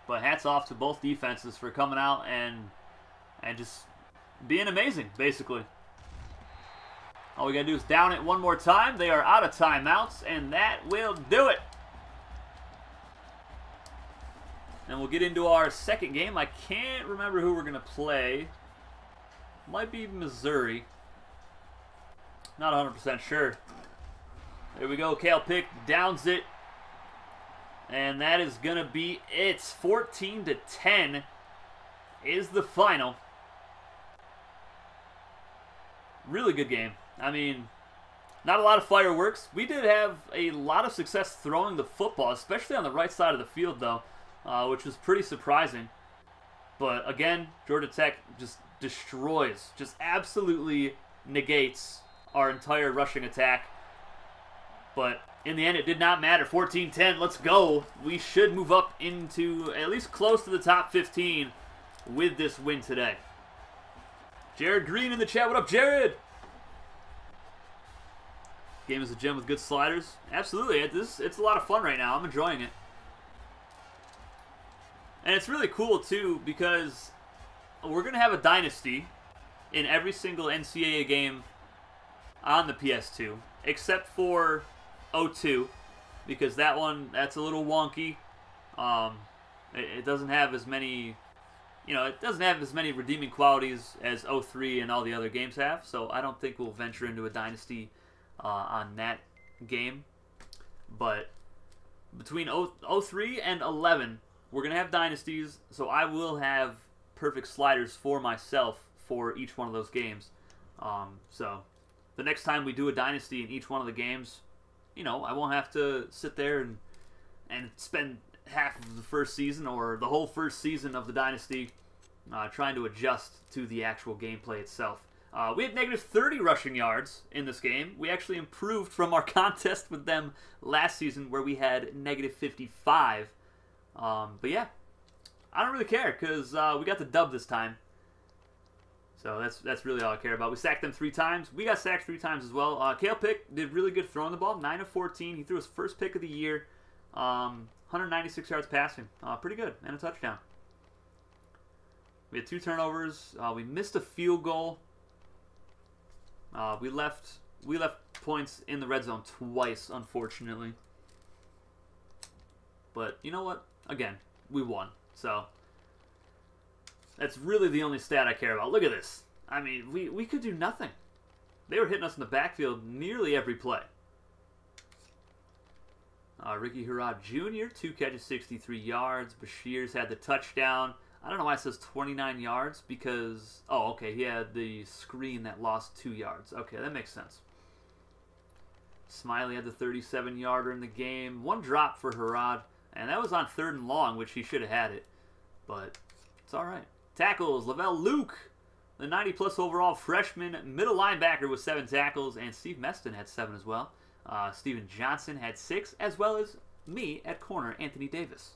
But hats off to both defenses for coming out and and just being amazing, basically. All we got to do is down it one more time. They are out of timeouts, and that will do it. And we'll get into our second game. I can't remember who we're going to play. Might be Missouri. Not 100% sure. There we go. Kale Pick downs it. And that is going to be it. 14 to 10 is the final. Really good game. I mean, not a lot of fireworks. We did have a lot of success throwing the football, especially on the right side of the field, though, uh, which was pretty surprising. But again, Georgia Tech just destroys, just absolutely negates our entire rushing attack. But in the end, it did not matter. 14-10, let's go. We should move up into at least close to the top 15 with this win today. Jared Green in the chat. What up, Jared? Game is a gem with good sliders. Absolutely. It, this, it's a lot of fun right now. I'm enjoying it. And it's really cool, too, because we're going to have a dynasty in every single NCAA game on the PS2, except for 02, because that one, that's a little wonky. Um, it, it doesn't have as many you know, it doesn't have as many redeeming qualities as 03 and all the other games have, so I don't think we'll venture into a dynasty uh, on that game. But between 0, 03 and 11, we're going to have dynasties, so I will have perfect sliders for myself for each one of those games. Um, so the next time we do a dynasty in each one of the games, you know, I won't have to sit there and and spend half of the first season or the whole first season of the dynasty uh, trying to adjust to the actual gameplay itself. Uh, we had negative 30 rushing yards in this game. We actually improved from our contest with them last season where we had negative 55. Um, but yeah, I don't really care because uh, we got the dub this time. So that's that's really all I care about. We sacked them three times. We got sacked three times as well. Uh, Kale Pick did really good throwing the ball, 9 of 14. He threw his first pick of the year. Um, 196 yards passing. Uh, pretty good. And a touchdown. We had two turnovers. Uh, we missed a field goal. Uh, we left we left points in the red zone twice, unfortunately. But you know what? Again, we won. So that's really the only stat I care about. Look at this. I mean, we, we could do nothing. They were hitting us in the backfield nearly every play. Uh, Ricky Harrod Jr., two catches, 63 yards. Bashir's had the touchdown. I don't know why it says 29 yards because, oh, okay, he had the screen that lost two yards. Okay, that makes sense. Smiley had the 37 yarder in the game. One drop for Harrod, and that was on third and long, which he should have had it. But it's all right. Tackles, Lavelle Luke, the 90 plus overall freshman middle linebacker with seven tackles, and Steve Meston had seven as well. Uh, Steven Johnson had six, as well as me at corner, Anthony Davis.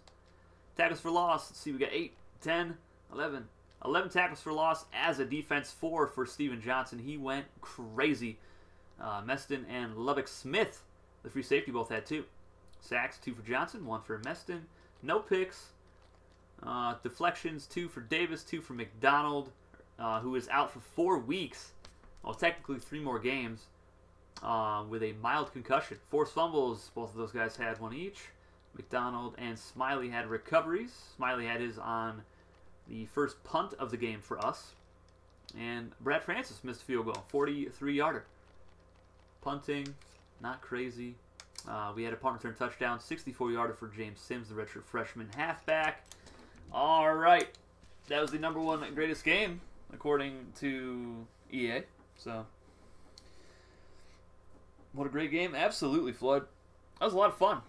Tackles for loss, let's see, we got 8, 10, 11. 11 tackles for loss as a defense, 4 for Steven Johnson. He went crazy. Uh, Meston and Lubbock Smith, the free safety, both had 2. Sacks, 2 for Johnson, 1 for Meston. No picks. Uh, deflections, 2 for Davis, 2 for McDonald, uh, who is out for 4 weeks. Well, technically 3 more games uh, with a mild concussion. Forced fumbles, both of those guys had one each. McDonald and Smiley had recoveries. Smiley had his on the first punt of the game for us. And Brad Francis missed a field goal, 43 yarder. Punting, not crazy. Uh, we had a punt return touchdown, 64 yarder for James Sims, the redshirt freshman halfback. All right, that was the number one greatest game according to EA. So, what a great game! Absolutely, Flood. That was a lot of fun.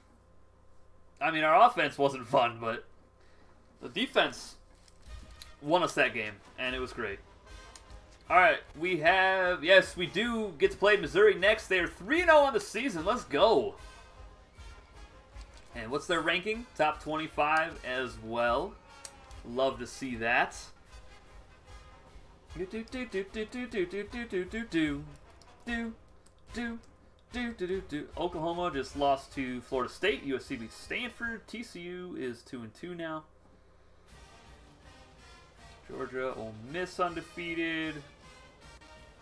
I mean, our offense wasn't fun, but the defense won us that game, and it was great. All right, we have yes, we do get to play Missouri next. They're 3-0 on the season. Let's go. And what's their ranking? Top twenty-five as well. Love to see that. Do do do do do do do do do do do do do do do, do, do, do. Oklahoma just lost to Florida State. USC beat Stanford. TCU is 2 and 2 now. Georgia, Ole Miss undefeated.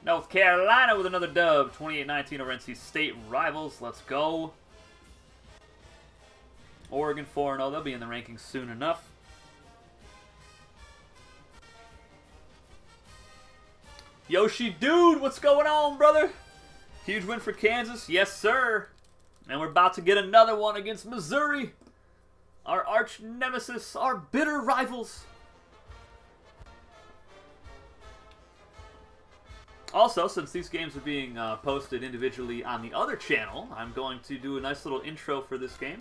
North Carolina with another dub. 28-19 over NC State rivals. Let's go. Oregon 4-0. They'll be in the rankings soon enough. Yoshi Dude, what's going on, brother? Huge win for Kansas. Yes, sir. And we're about to get another one against Missouri. Our arch nemesis, our bitter rivals. Also, since these games are being uh, posted individually on the other channel, I'm going to do a nice little intro for this game.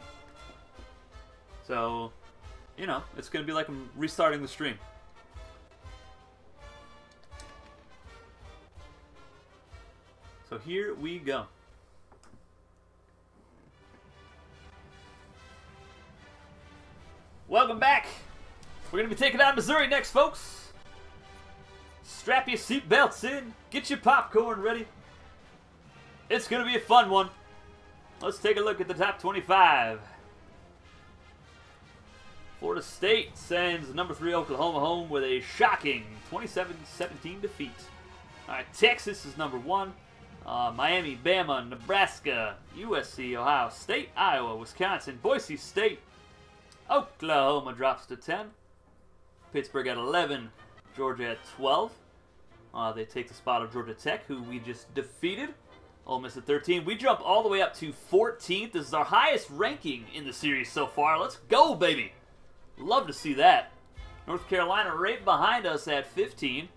So, you know, it's going to be like I'm restarting the stream. So here we go. Welcome back. We're going to be taking on Missouri next, folks. Strap your seatbelts in. Get your popcorn ready. It's going to be a fun one. Let's take a look at the top 25. Florida State sends number three Oklahoma home with a shocking 27-17 defeat. All right, Texas is number one. Uh, Miami, Bama, Nebraska, USC, Ohio State, Iowa, Wisconsin, Boise State, Oklahoma drops to 10. Pittsburgh at 11, Georgia at 12. Uh, they take the spot of Georgia Tech, who we just defeated. Ole Miss at 13. We jump all the way up to 14th. This is our highest ranking in the series so far. Let's go, baby. Love to see that. North Carolina right behind us at 15.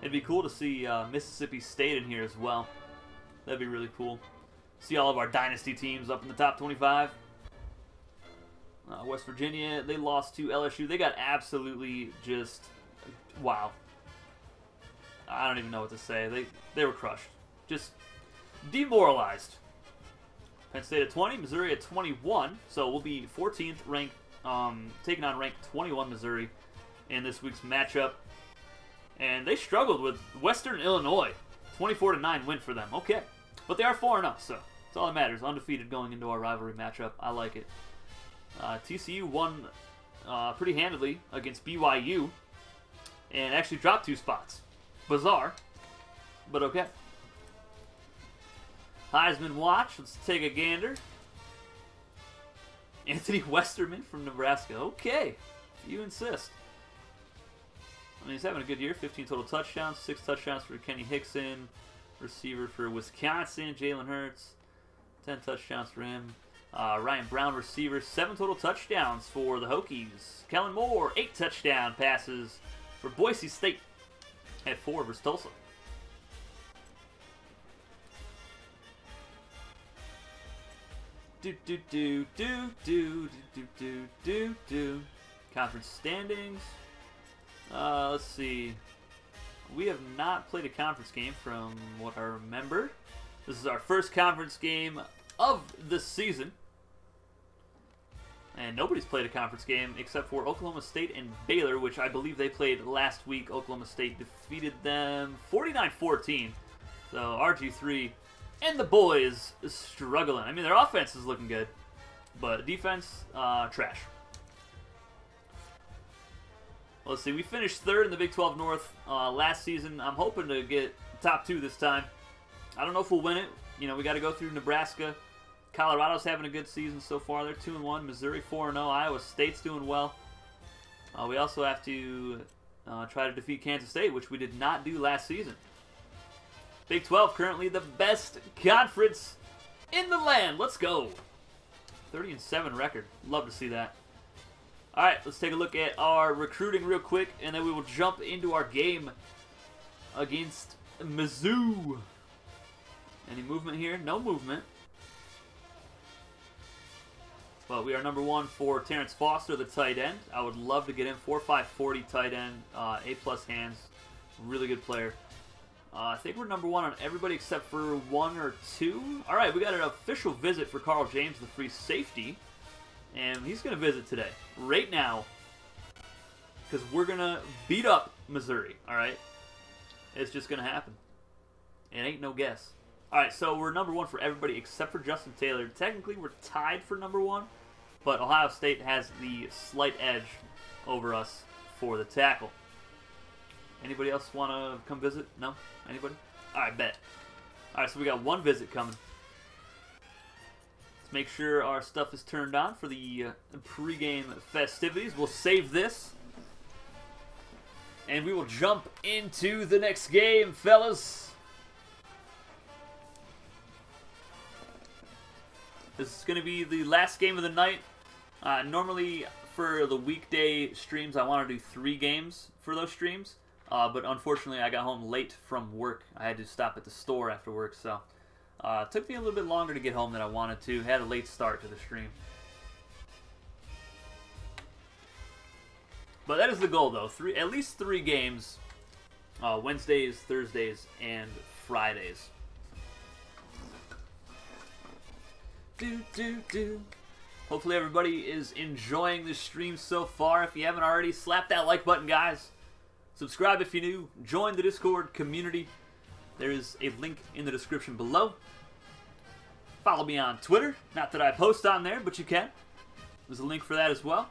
It'd be cool to see uh, Mississippi State in here as well. That'd be really cool. See all of our dynasty teams up in the top 25. Uh, West Virginia, they lost to LSU. They got absolutely just wow. I don't even know what to say. They they were crushed, just demoralized. Penn State at 20, Missouri at 21. So we'll be 14th ranked, um, taking on ranked 21 Missouri in this week's matchup. And they struggled with Western Illinois, 24 to 9 win for them. Okay, but they are 4 0, so that's all that matters. Undefeated going into our rivalry matchup. I like it. Uh, TCU won uh, pretty handily against BYU and actually dropped two spots. Bizarre, but okay. Heisman watch. Let's take a gander. Anthony Westerman from Nebraska. Okay, you insist. I mean, he's having a good year. 15 total touchdowns, six touchdowns for Kenny Hickson, receiver for Wisconsin, Jalen Hurts, 10 touchdowns for him. Uh, Ryan Brown, receiver, seven total touchdowns for the Hokies. Kellen Moore, eight touchdown passes for Boise State at four versus Tulsa. Do do do do do do do do do. Conference standings. Uh, let's see. We have not played a conference game from what I remember. This is our first conference game of the season. And nobody's played a conference game except for Oklahoma State and Baylor, which I believe they played last week. Oklahoma State defeated them 49 14. So RG3 and the boys is struggling. I mean, their offense is looking good, but defense, uh, trash. Let's see. We finished third in the Big 12 North uh, last season. I'm hoping to get top two this time. I don't know if we'll win it. You know, we got to go through Nebraska. Colorado's having a good season so far. They're 2 and 1. Missouri 4 and 0. Iowa State's doing well. Uh, we also have to uh, try to defeat Kansas State, which we did not do last season. Big 12 currently the best conference in the land. Let's go. 30 and 7 record. Love to see that. All right, let's take a look at our recruiting real quick, and then we will jump into our game against Mizzou. Any movement here? No movement. But we are number one for Terrence Foster, the tight end. I would love to get him. 4.540 tight end, uh, A plus hands, really good player. Uh, I think we're number one on everybody except for one or two. All right, we got an official visit for Carl James, the free safety, and he's going to visit today, right now, because we're to beat up Missouri. All right, it's just to happen. It ain't no guess. All right, so we're number one for everybody except for Justin Taylor. Technically, we're tied for number one, but Ohio State has the slight edge over us for the tackle. Anybody else want to come visit? No? Anybody? All right, bet. All right, so we got one visit coming. Make sure our stuff is turned on for the uh, pregame festivities. We'll save this. And we will jump into the next game, fellas. This is going to be the last game of the night. Uh, normally, for the weekday streams, I want to do three games for those streams. Uh, but unfortunately, I got home late from work. I had to stop at the store after work, so uh, took me a little bit longer to get home than I wanted to. Had a late start to the stream. But that is the goal, though. Three, at least three games. Uh, Wednesdays, Thursdays, and Fridays. Do do do. Hopefully everybody is enjoying the stream so far. If you haven't already, slap that like button, guys. Subscribe if you're new. Join the Discord community. There is a link in the description below. Follow me on Twitter. Not that I post on there, but you can. There's a link for that as well.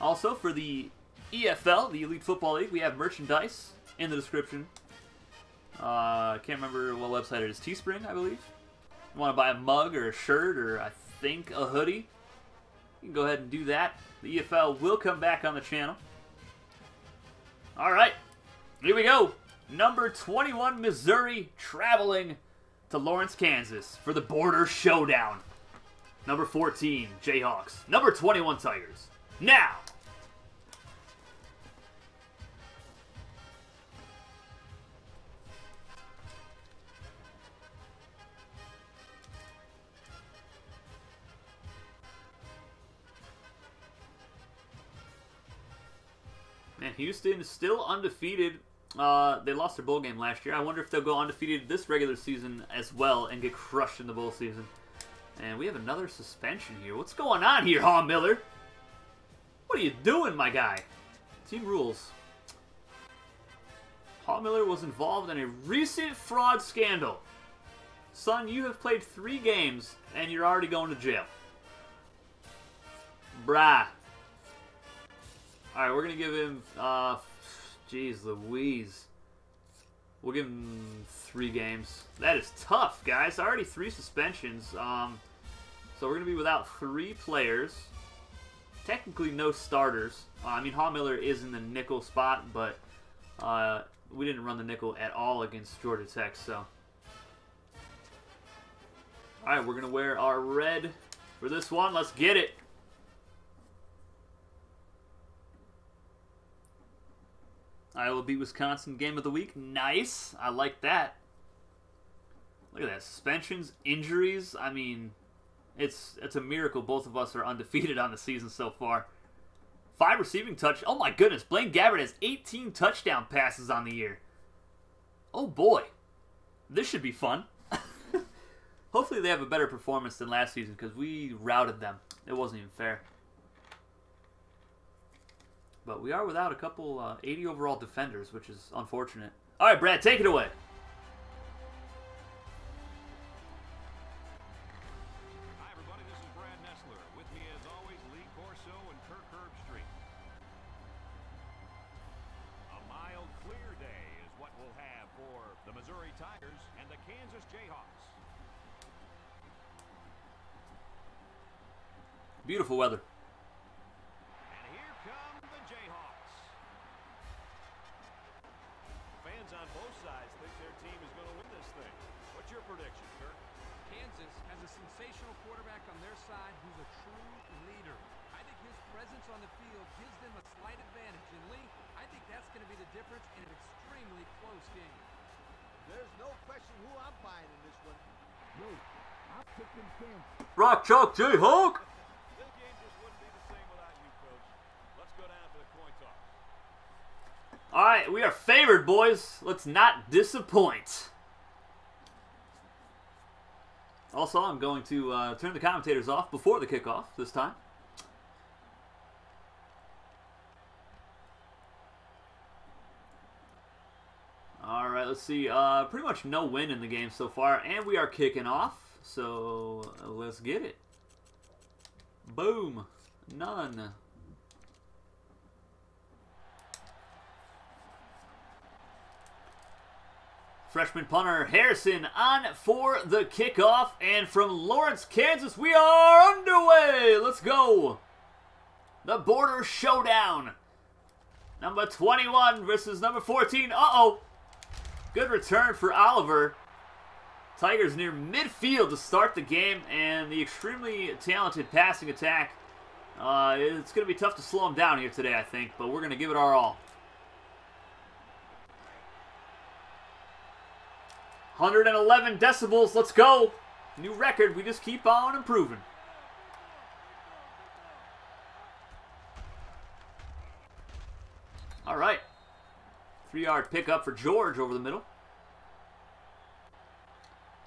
Also, for the EFL, the Elite Football League, we have merchandise in the description. Uh, I can't remember what website it is. Teespring, I believe. You want to buy a mug or a shirt or I think a hoodie? you can go ahead and do that. The EFL will come back on the channel. All right, here we go. Number 21, Missouri, traveling to Lawrence, Kansas for the border showdown. Number 14, Jayhawks. Number 21, Tigers. Now, Man, Houston is still undefeated. Uh, they lost their bowl game last year. I wonder if they'll go undefeated this regular season as well and get crushed in the bowl season. And we have another suspension here. What's going on here, Haw Miller? What are you doing, my guy? Team rules. Haw Miller was involved in a recent fraud scandal. Son, you have played three games and you're already going to jail. Brah. All right, we're gonna give him. Uh, jeez, Louise. We'll give him three games. That is tough, guys. Already three suspensions. Um, so we're gonna be without three players. Technically, no starters. Uh, I mean, Haw Miller is in the nickel spot, but uh, we didn't run the nickel at all against Georgia Tech. So, all right, we're gonna wear our red for this one. Let's get it. Iowa beat Wisconsin game of the week. Nice. I like that. Look at that. Suspensions, injuries. I mean, it's it's a miracle both of us are undefeated on the season so far. Five receiving touch. Oh my goodness. Blaine Gabbert has 18 touchdown passes on the year. Oh boy. This should be fun. Hopefully they have a better performance than last season because we routed them. It wasn't even fair. But we are without a couple uh, 80 overall defenders, which is unfortunate. All right, Brad, take it away. Hi, everybody. This is Brad Nessler. With me, as always, Lee Corso and Kirk Herbstreit. A mild, clear day is what we'll have for the Missouri Tigers and the Kansas Jayhawks. Beautiful weather. The coin toss. All right, we are favored, boys. Let's not disappoint. Also, I'm going to uh, turn the commentators off before the kickoff this time. All right, let's see. Uh, pretty much no win in the game so far, and we are kicking off. So uh, let's get it. Boom. None. Freshman punter Harrison on for the kickoff. And from Lawrence, Kansas, we are underway. Let's go. The border showdown. Number 21 versus number 14. Uh-oh. Good return for Oliver. Tigers near midfield to start the game, and the extremely talented passing attack. Uh, it's going to be tough to slow them down here today, I think, but we're going to give it our all. 111 decibels, let's go. New record, we just keep on improving. All right. Three yard pickup for George over the middle.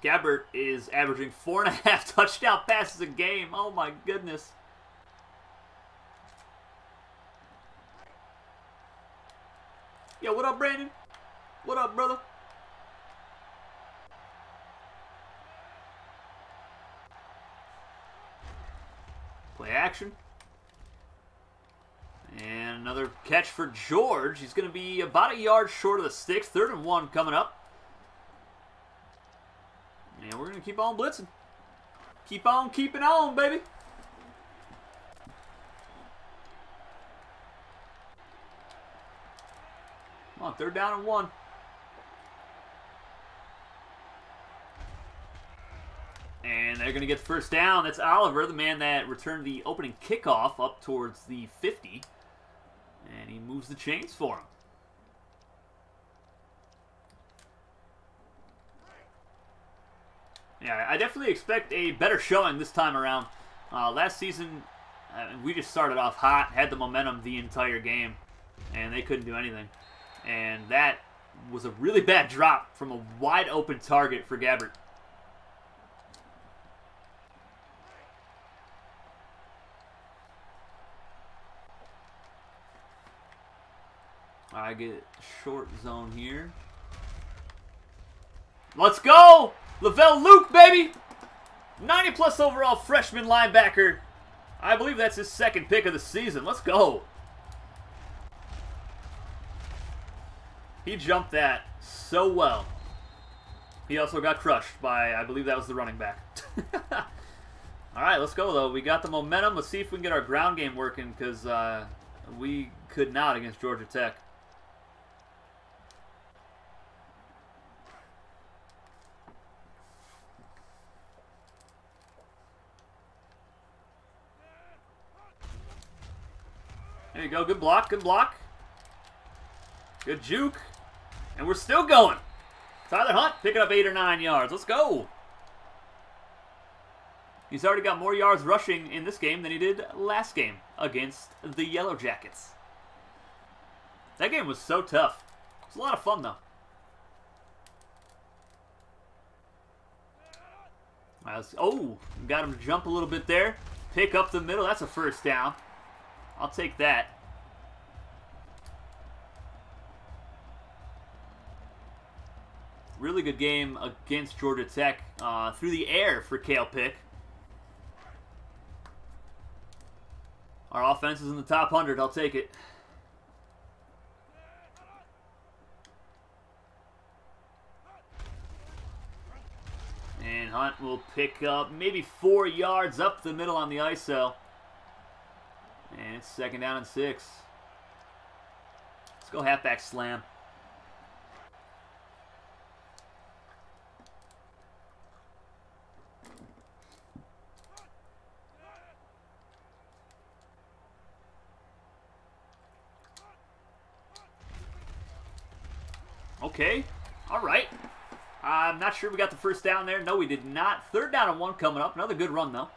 Gabbert is averaging four and a half touchdown passes a game. Oh my goodness. Yo, what up, Brandon? What up, brother? Play action. And another catch for George. He's going to be about a yard short of the sticks. Third and one coming up. And we're going to keep on blitzing. Keep on keeping on, baby. Come on, third down and one. And they're going to get the first down. That's Oliver, the man that returned the opening kickoff up towards the 50. And he moves the chains for him. Yeah, I definitely expect a better showing this time around. Uh, last season, uh, we just started off hot, had the momentum the entire game, and they couldn't do anything. And that was a really bad drop from a wide open target for Gabbert. I get short zone here. Let's go! Lavelle Luke, baby! 90 plus overall freshman linebacker. I believe that's his second pick of the season. Let's go. He jumped that so well. He also got crushed by, I believe that was the running back. All right, let's go, though. We got the momentum. Let's see if we can get our ground game working because uh, we could not against Georgia Tech. There you go. Good block. Good block. Good juke. And we're still going. Tyler Hunt picking up eight or nine yards. Let's go. He's already got more yards rushing in this game than he did last game against the Yellow Jackets. That game was so tough. It was a lot of fun, though. oh, got him to jump a little bit there. Pick up the middle. That's a first down. I'll take that. Really good game against Georgia Tech uh, through the air for Kale Pick. Our offense is in the top 100. I'll take it. And Hunt will pick up maybe four yards up the middle on the ISO. And it's second down and six. Let's go halfback slam. Okay. All right. I'm not sure we got the first down there. No, we did not. Third down and one coming up. Another good run, though.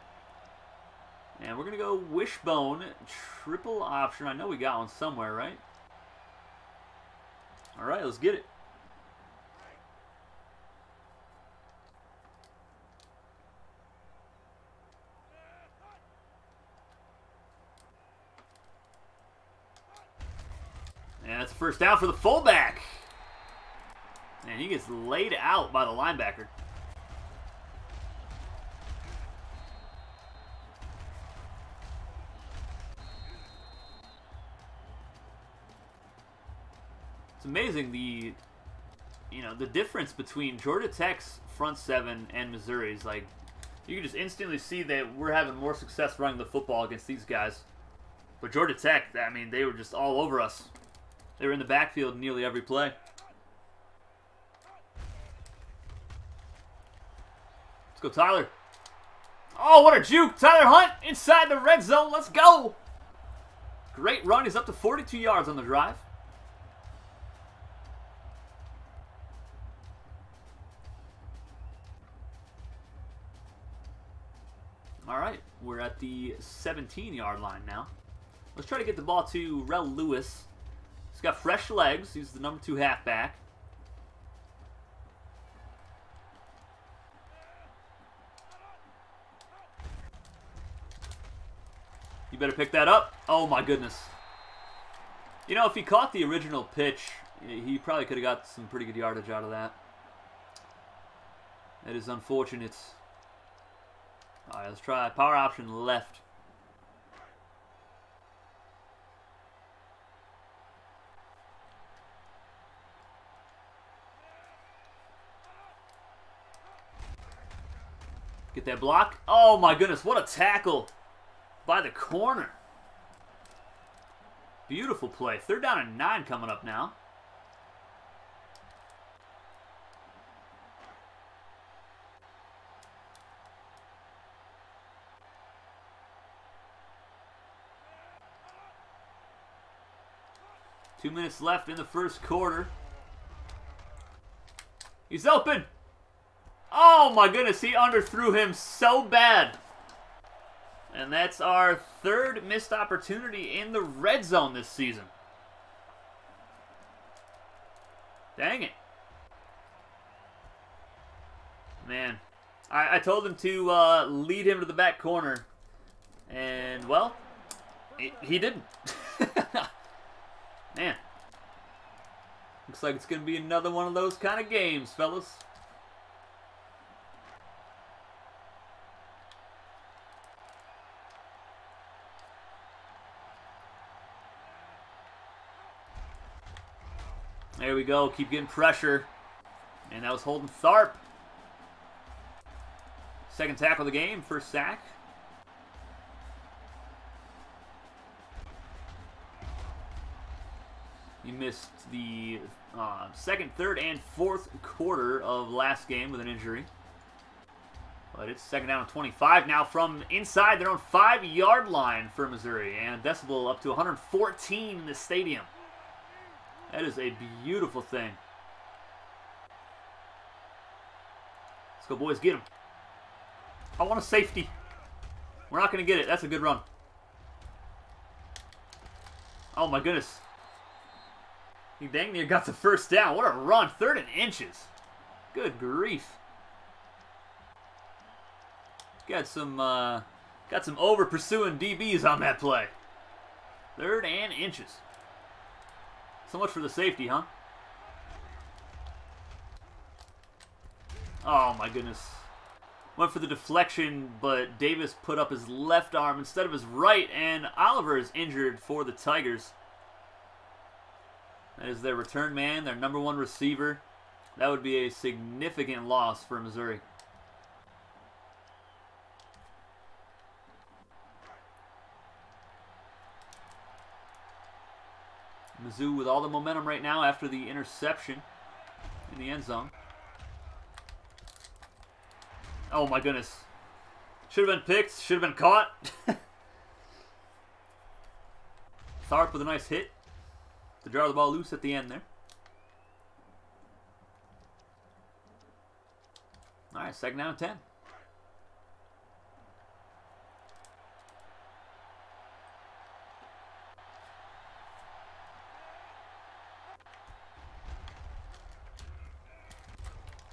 And we're going to go wishbone, triple option. I know we got one somewhere, right? All right, let's get it. And that's first down for the fullback. And he gets laid out by the linebacker. It's amazing the you know the difference between Georgia Tech's front seven and Missouri's. Like you can just instantly see that we're having more success running the football against these guys. But Georgia Tech, I mean, they were just all over us. They were in the backfield nearly every play. Let's go, Tyler. Oh, what a juke. Tyler Hunt inside the red zone. Let's go. Great run. He's up to 42 yards on the drive. All right, we're at the 17-yard line now. Let's try to get the ball to Rel Lewis. He's got fresh legs. He's the number two halfback. You better pick that up. Oh my goodness. You know, if he caught the original pitch, he probably could have got some pretty good yardage out of that. That is unfortunate. Alright, let's try power option left. Get that block. Oh my goodness, what a tackle by the corner. Beautiful play. Third down and nine coming up now. Two minutes left in the first quarter. He's open. Oh my goodness, he underthrew him so bad. And that's our third missed opportunity in the red zone this season. Dang it. Man, I, I told him to uh, lead him to the back corner. And, well, it, he didn't. Man. Looks like it's going to be another one of those kind of games, fellas. There we go. Keep getting pressure. And that was holding Tharp. Second tackle of the game. First sack. He missed the uh, second, third, and fourth quarter of last game with an injury. But it's second down and 25 now from inside their own five-yard line for Missouri. And decibel up to 114 in the stadium. That is a beautiful thing. Let's go, boys. Get him. I want a safety. We're not going to get it. That's a good run. Oh, my goodness. He dang near got the first down. What a run. Third and inches. Good grief. Got some, uh, got some over pursuing DBs on that play. Third and inches. So much for the safety, huh? Oh my goodness. Went for the deflection, but Davis put up his left arm instead of his right, and Oliver is injured for the Tigers. That is their return man, their number one receiver. That would be a significant loss for Missouri. Mizzou with all the momentum right now after the interception in the end zone. Oh my goodness. Should have been picked, should have been caught. Tharp with a nice hit to draw the ball loose at the end there. All right, second down and 10.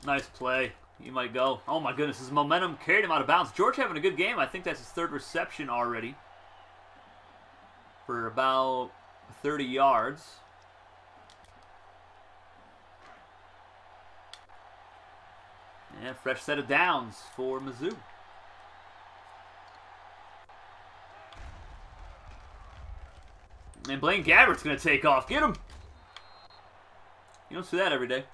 Nice play. He might go. Oh my goodness, his momentum carried him out of bounds. George having a good game. I think that's his third reception already. For about 30 yards. And fresh set of downs for Mizzou. And Blaine Gabbert's going to take off. Get him! You don't see that every day.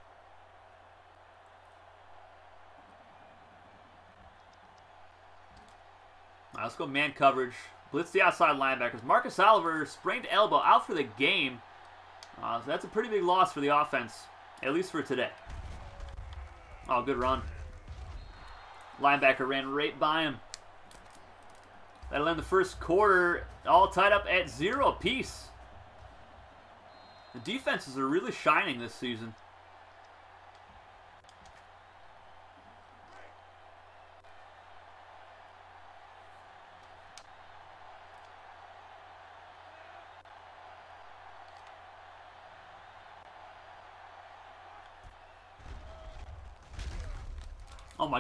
Right, let's go man coverage. Blitz the outside linebackers. Marcus Oliver sprained elbow out for the game. Uh, so that's a pretty big loss for the offense, at least for today. Oh, good run. Linebacker ran right by him. That'll end the first quarter, all tied up at zero apiece. The defenses are really shining this season.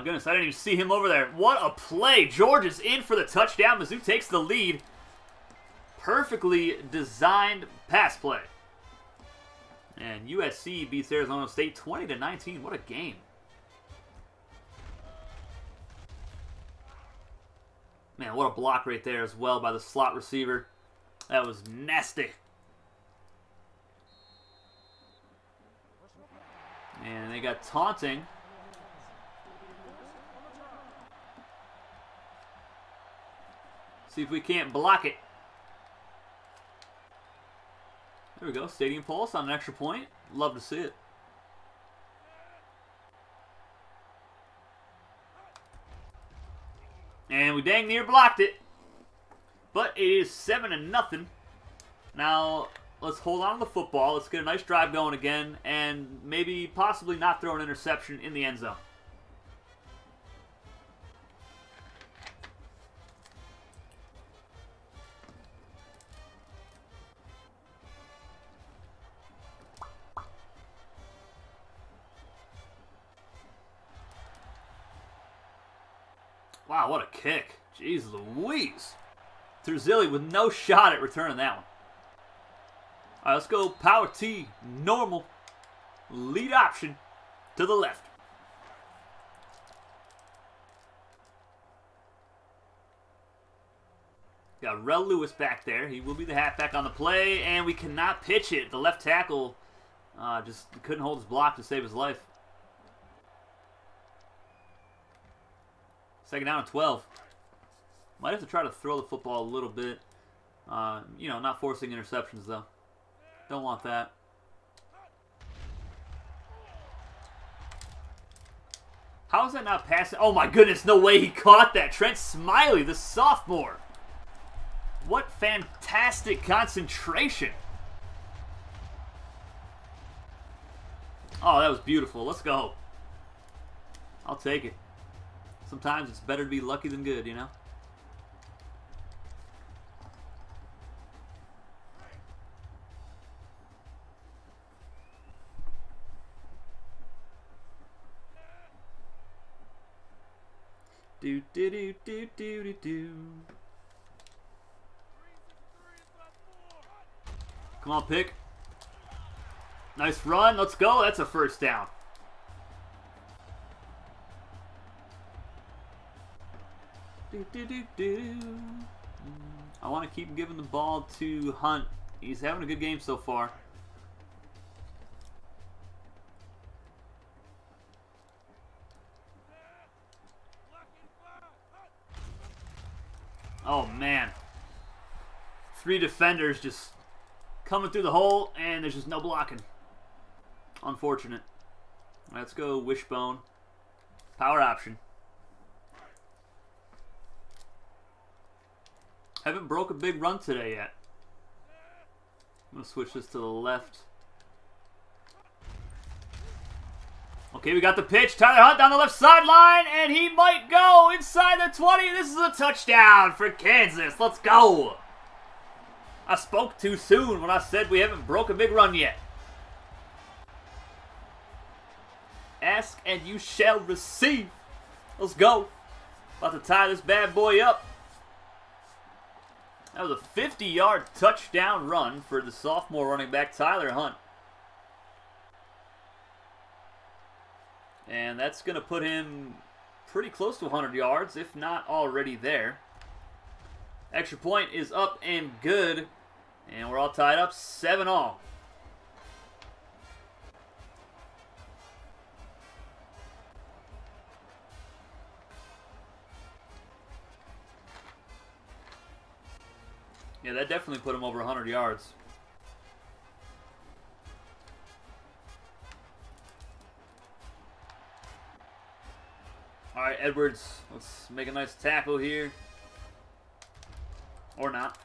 Goodness, I didn't even see him over there. What a play. George is in for the touchdown. Mizzou takes the lead. Perfectly designed pass play. And USC beats Arizona State 20 to 19. What a game. Man, what a block right there as well by the slot receiver. That was nasty. And they got taunting. See if we can't block it. There we go. Stadium Pulse on an extra point. Love to see it. And we dang near blocked it. But it is 7 to nothing. Now, let's hold on to the football. Let's get a nice drive going again, and maybe possibly not throw an interception in the end zone. Wow, what a kick. Jeez Louise. Terzilli with no shot at returning that one. All right, let's go power T, normal, lead option to the left. Got Rel Lewis back there. He will be the halfback on the play, and we cannot pitch it. The left tackle uh, just couldn't hold his block to save his life. Second down and 12. Might have to try to throw the football a little bit. Uh, you know, not forcing interceptions, though. Don't want that. How is that not passing? Oh my goodness, no way he caught that. Trent Smiley, the sophomore. What fantastic concentration. Oh, that was beautiful. Let's go. I'll take it. Sometimes it's better to be lucky than good, you know? Do do do do do do do. Come on, pick. Nice run. Let's go. That's a first down. Do, do, do, do. I want to keep giving the ball to Hunt. He's having a good game so far. Oh, man. Three defenders just coming through the hole, and there's just no blocking. Unfortunate. Let's go Wishbone. Power option. Haven't broke a big run today yet. I'm going to switch this to the left. Okay, we got the pitch. Tyler Hunt down the left sideline, and he might go inside the 20. This is a touchdown for Kansas. Let's go. I spoke too soon when I said we haven't broke a big run yet. Ask and you shall receive. Let's go. About to tie this bad boy up. That was a 50-yard touchdown run for the sophomore running back Tyler Hunt. And that's going to put him pretty close to 100 yards, if not already there. Extra point is up and good. And we're all tied up, 7 all. Yeah, that definitely put him over 100 yards. All right, Edwards, let's make a nice tackle here. Or not.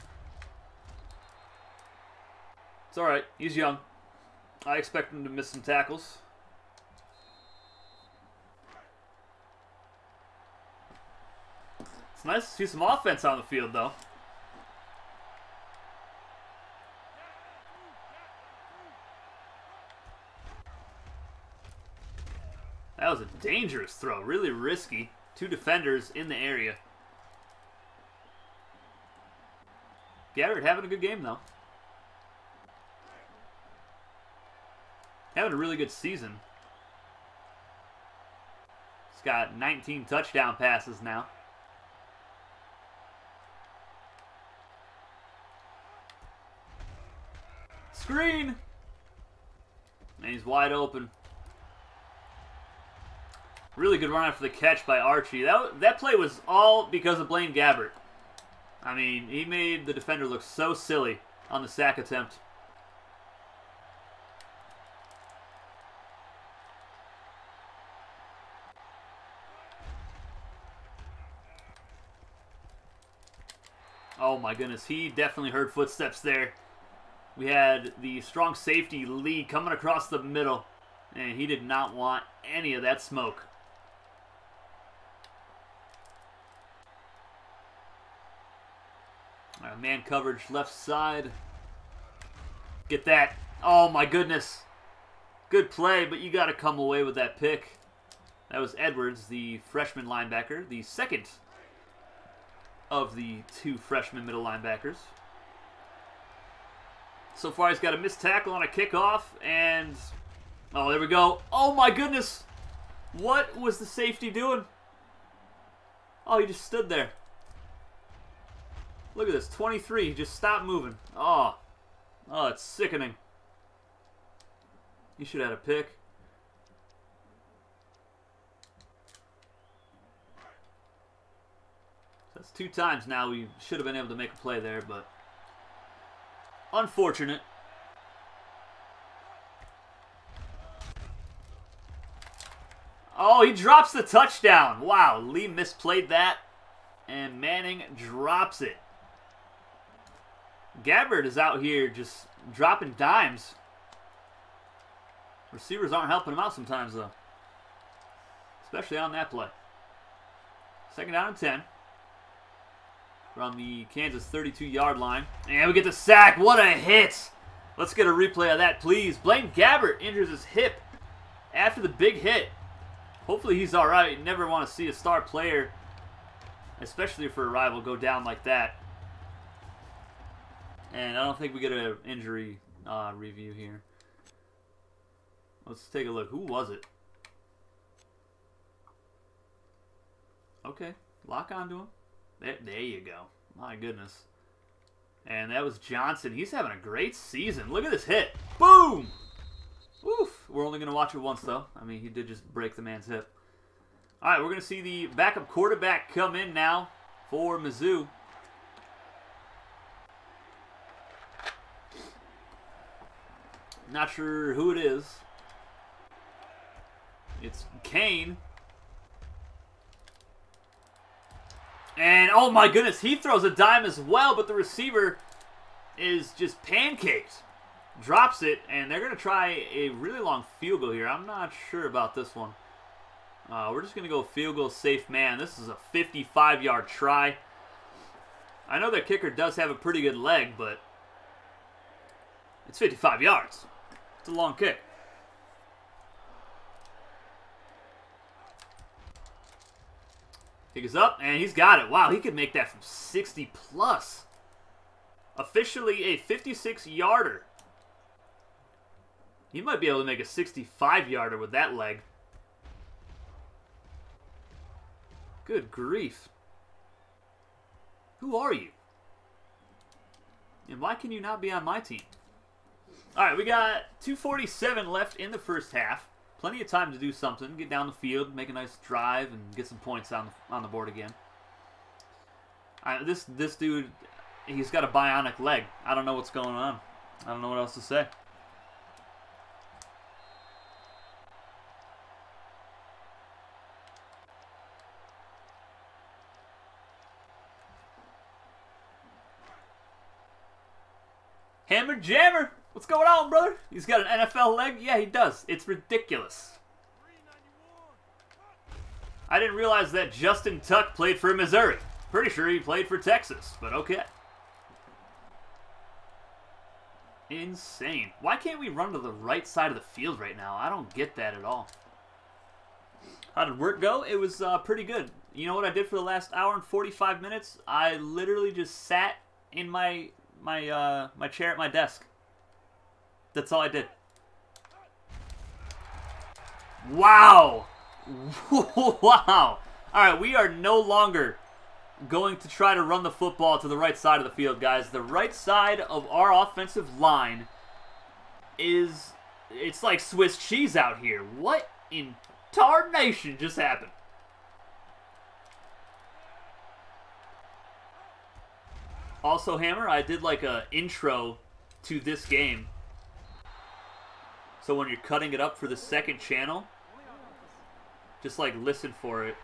It's all right. He's young. I expect him to miss some tackles. It's nice to see some offense on the field, though. That was a dangerous throw. Really risky. Two defenders in the area. Gabbert having a good game, though. Having a really good season. He's got 19 touchdown passes now. Screen! And he's wide open. Really good run after the catch by Archie. That, that play was all because of Blaine Gabbert. I mean, he made the defender look so silly on the sack attempt. Oh my goodness, he definitely heard footsteps there. We had the strong safety Lee coming across the middle, and he did not want any of that smoke. All right, man coverage left side. Get that. Oh my goodness. Good play, but you got to come away with that pick. That was Edwards, the freshman linebacker, the second of the two freshman middle linebackers. So far, he's got a missed tackle on a kickoff, and oh, there we go. Oh my goodness, what was the safety doing? Oh, he just stood there. Look at this, 23. He just stopped moving. Oh, oh, it's sickening. He should have had a pick. That's two times now we should have been able to make a play there, but unfortunate. Oh, he drops the touchdown. Wow, Lee misplayed that, and Manning drops it. Gabbert is out here just dropping dimes. Receivers aren't helping him out sometimes, though. Especially on that play. Second down and 10. We're on the Kansas 32-yard line. And we get the sack. What a hit. Let's get a replay of that, please. Blaine Gabbert injures his hip after the big hit. Hopefully he's all right. You never want to see a star player, especially for a rival, go down like that. And I don't think we get an injury uh, review here. Let's take a look. Who was it? Okay, lock onto him. There, there you go. My goodness. And that was Johnson. He's having a great season. Look at this hit. Boom! Oof. We're only going to watch it once, though. I mean, he did just break the man's hip. All right, we're going to see the backup quarterback come in now for Mizzou. Not sure who it is. It's Kane. And oh my goodness, he throws a dime as well, but the receiver is just pancaked. Drops it, and they're going to try a really long field goal here. I'm not sure about this one. Uh, we're just going to go field goal safe man. This is a 55-yard try. I know their kicker does have a pretty good leg, but it's 55 yards. It's a long kick. He goes up, and he's got it. Wow, he could make that from 60 plus. Officially a 56-yarder. He might be able to make a 65-yarder with that leg. Good grief. Who are you? And why can you not be on my team? All right, we got 247 left in the first half. Plenty of time to do something, get down the field, make a nice drive, and get some points on the, on the board again. Uh, this this dude, he's got a bionic leg. I don't know what's going on. I don't know what else to say. Hammer Jammer! What's going on, brother? He's got an NFL leg? Yeah, he does. It's ridiculous. I didn't realize that Justin Tuck played for Missouri. Pretty sure he played for Texas, but okay. Insane. Why can't we run to the right side of the field right now? I don't get that at all. How did work go? It was uh, pretty good. You know what I did for the last hour and 45 minutes? I literally just sat in my my uh, my chair at my desk. That's all I did. Wow! wow! Alright, we are no longer going to try to run the football to the right side of the field, guys. The right side of our offensive line is... It's like Swiss cheese out here. What in tarnation just happened? Also, Hammer, I did like a intro to this game. So when you're cutting it up for the second channel, just like listen for it.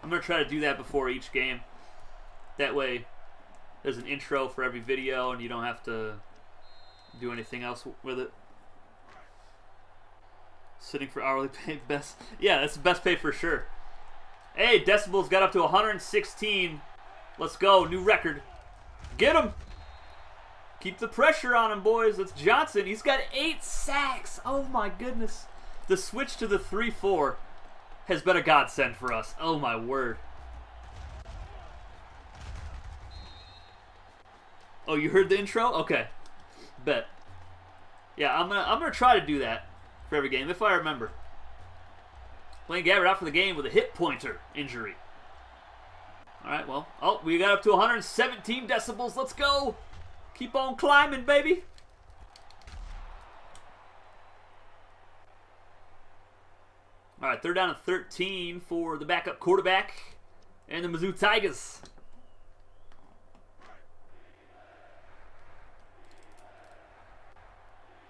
I'm going to try to do that before each game. That way, there's an intro for every video, and you don't have to do anything else with it. Sitting for hourly pay, best. Yeah, that's the best pay for sure. Hey, Decibels got up to 116. Let's go, new record. Get him. Keep the pressure on him, boys. That's Johnson. He's got eight sacks. Oh my goodness. The switch to the 3-4 has been a godsend for us. Oh my word. Oh, you heard the intro? Okay. Bet. Yeah, I'm gonna I'm gonna try to do that for every game if I remember. Blaine Gabbert out for the game with a hip pointer injury. All right, well, oh, we got up to 117 decibels. Let's go. Keep on climbing, baby. All right, third down and 13 for the backup quarterback and the Mizzou Tigers.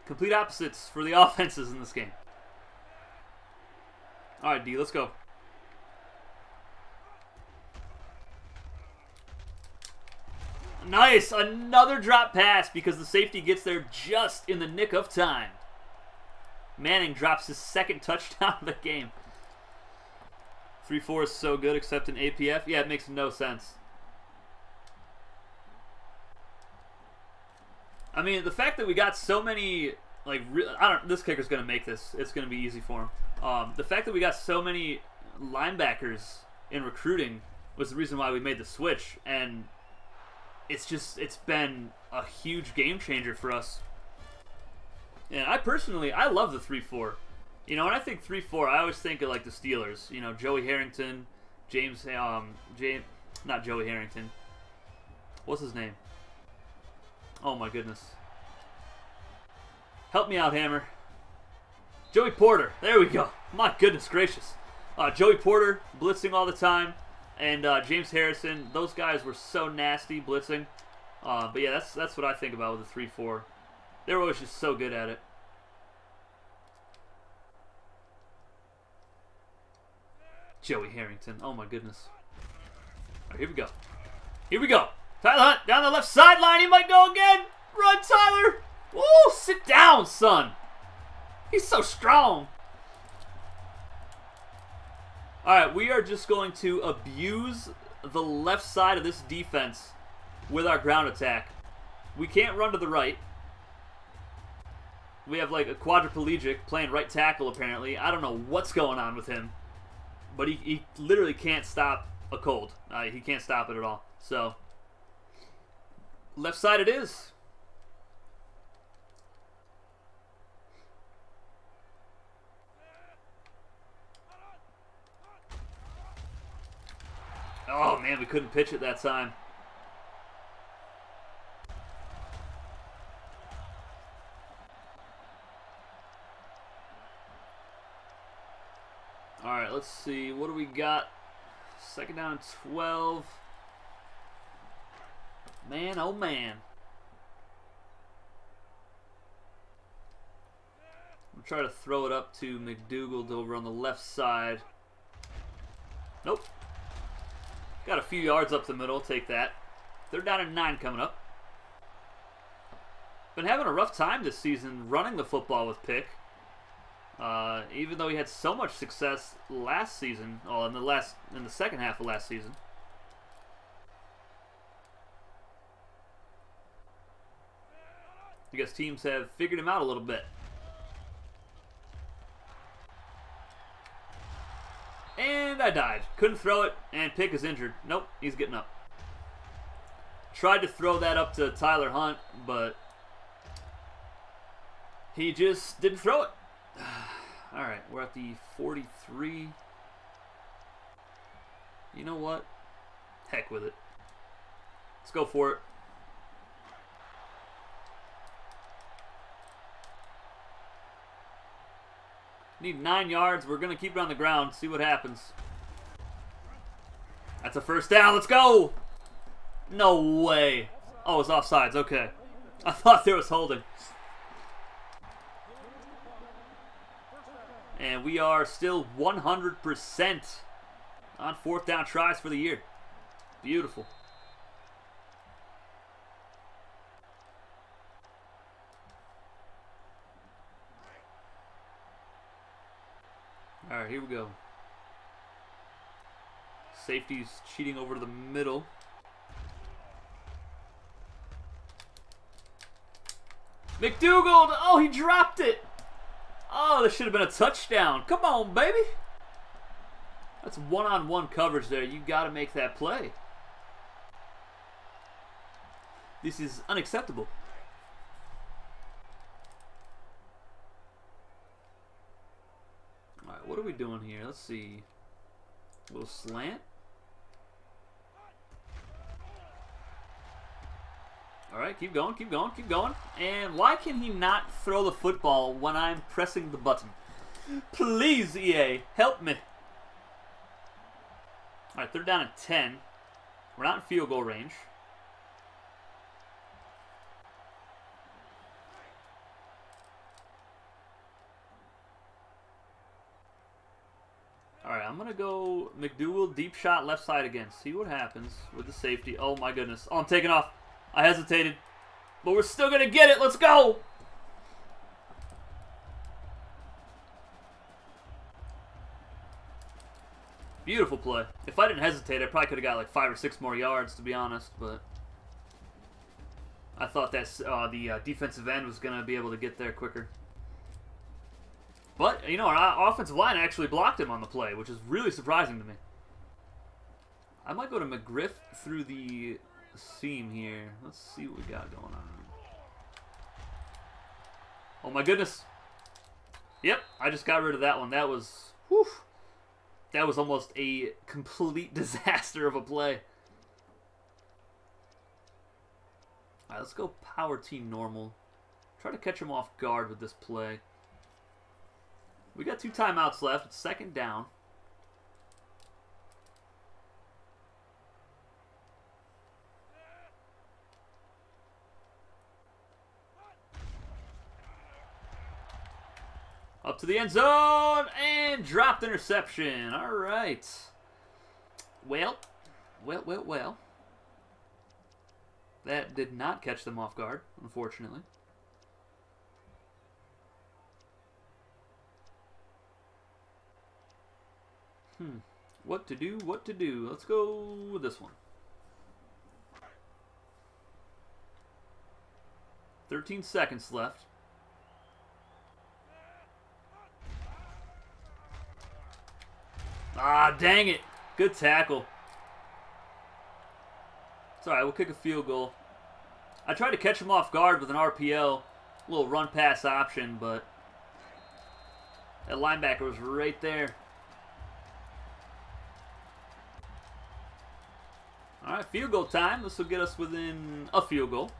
Complete opposites for the offenses in this game. All right, D, let's go. Nice, another drop pass because the safety gets there just in the nick of time. Manning drops his second touchdown of the game. 3-4 is so good except in APF. Yeah, it makes no sense. I mean, the fact that we got so many like I don't this kicker's going to make this. It's going to be easy for him. Um, the fact that we got so many linebackers in recruiting was the reason why we made the switch and it's just it's been a huge game changer for us. And I personally I love the 3-4. You know, when I think 3-4, I always think of like the Steelers, you know, Joey Harrington, James um James not Joey Harrington. What's his name? Oh my goodness. Help me out, Hammer. Joey Porter. There we go. My goodness gracious. Uh, Joey Porter blitzing all the time, and uh, James Harrison. Those guys were so nasty blitzing. Uh, but yeah, that's that's what I think about with the three four. They were always just so good at it. Joey Harrington. Oh my goodness. Right, here we go. Here we go. Tyler Hunt down the left sideline. He might go again. Run, Tyler. Woo! Sit down, son. He's so strong. All right, we are just going to abuse the left side of this defense with our ground attack. We can't run to the right. We have like a quadriplegic playing right tackle apparently. I don't know what's going on with him. But he, he literally can't stop a cold. Uh, he can't stop it at all. So, left side it is. Oh man, we couldn't pitch it that time. All right, let's see. What do we got? Second down and 12. Man, oh man. I'm try to throw it up to McDougal over on the left side. Nope. Got a few yards up the middle. Take that. They're down at nine coming up. Been having a rough time this season running the football with Pick. Uh, even though he had so much success last season, well, in the last in the second half of last season. I guess teams have figured him out a little bit. And I died. Couldn't throw it, and Pick is injured. Nope, he's getting up. Tried to throw that up to Tyler Hunt, but he just didn't throw it. All right, we're at the 43. You know what? Heck with it. Let's go for it. Need nine yards. We're going to keep it on the ground. See what happens. That's a first down. Let's go. No way. Oh, it's offsides. Okay. I thought there was holding. And we are still 100% on fourth down tries for the year. Beautiful. All right, here we go. Safety's cheating over to the middle. McDougal! Oh, he dropped it! Oh, this should have been a touchdown. Come on, baby! That's one-on-one -on -one coverage there. You got to make that play. This is unacceptable. Alright, what are we doing here? Let's see. A little slant. Alright, keep going, keep going, keep going. And why can he not throw the football when I'm pressing the button? Please, EA, help me. Alright, third down at 10. We're not in field goal range. Alright, I'm going to go McDougal deep shot left side again. See what happens with the safety. Oh my goodness. Oh, I'm taking off. I hesitated. But we're still going to get it. Let's go. Beautiful play. If I didn't hesitate, I probably could have got like five or six more yards, to be honest. But I thought that uh, the uh, defensive end was going to be able to get there quicker. But, you know, our offensive line actually blocked him on the play, which is really surprising to me. I might go to McGriff through the seam here. Let's see what we got going on. Oh my goodness. Yep, I just got rid of that one. That was, whew, that was almost a complete disaster of a play. All right, let's go power team normal. Try to catch him off guard with this play. We got two timeouts left. It's second down. Up to the end zone and dropped interception. All right. Well, well, well, well. That did not catch them off guard, unfortunately. Hmm. What to do, what to do. Let's go with this one. 13 seconds left. Ah, dang it. Good tackle. It's alright, we'll kick a field goal. I tried to catch him off guard with an RPO, a little run pass option, but that linebacker was right there. Alright, field goal time. This will get us within a field goal.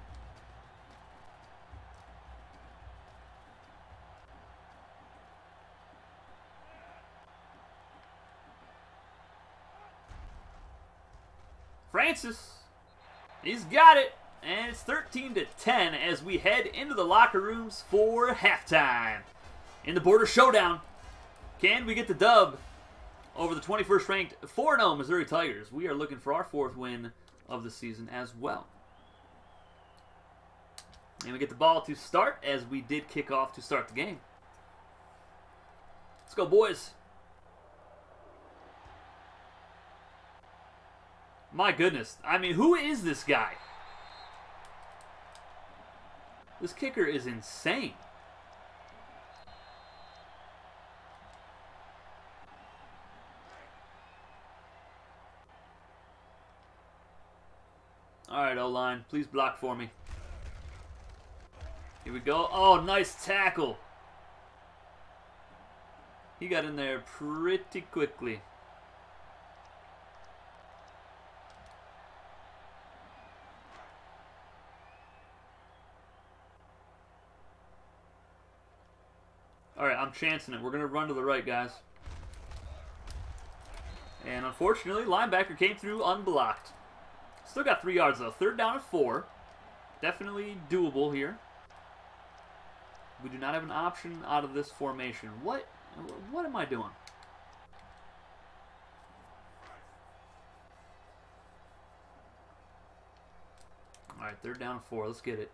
Francis. He's got it. And it's 13 to 10 as we head into the locker rooms for halftime. In the border showdown, can we get the dub over the 21st ranked 4-0 Missouri Tigers? We are looking for our fourth win of the season as well. And we get the ball to start as we did kick off to start the game. Let's go, boys. My goodness. I mean, who is this guy? This kicker is insane. O-line. Please block for me. Here we go. Oh, nice tackle. He got in there pretty quickly. Alright, I'm chancing it. We're going to run to the right, guys. And unfortunately, linebacker came through unblocked. Still got three yards, though. Third down and four. Definitely doable here. We do not have an option out of this formation. What? What am I doing? Alright, third down and four. Let's get it.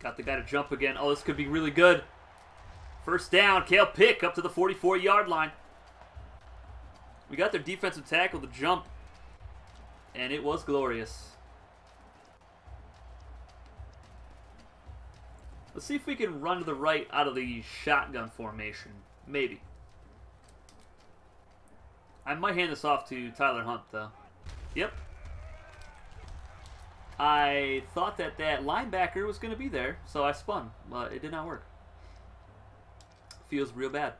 Got the guy to jump again. Oh, this could be really good. First down, Kale Pick up to the 44 yard line. We got their defensive tackle to jump, and it was glorious. Let's see if we can run to the right out of the shotgun formation. Maybe. I might hand this off to Tyler Hunt, though. Yep. I thought that that linebacker was going to be there, so I spun, but it did not work. Feels real bad.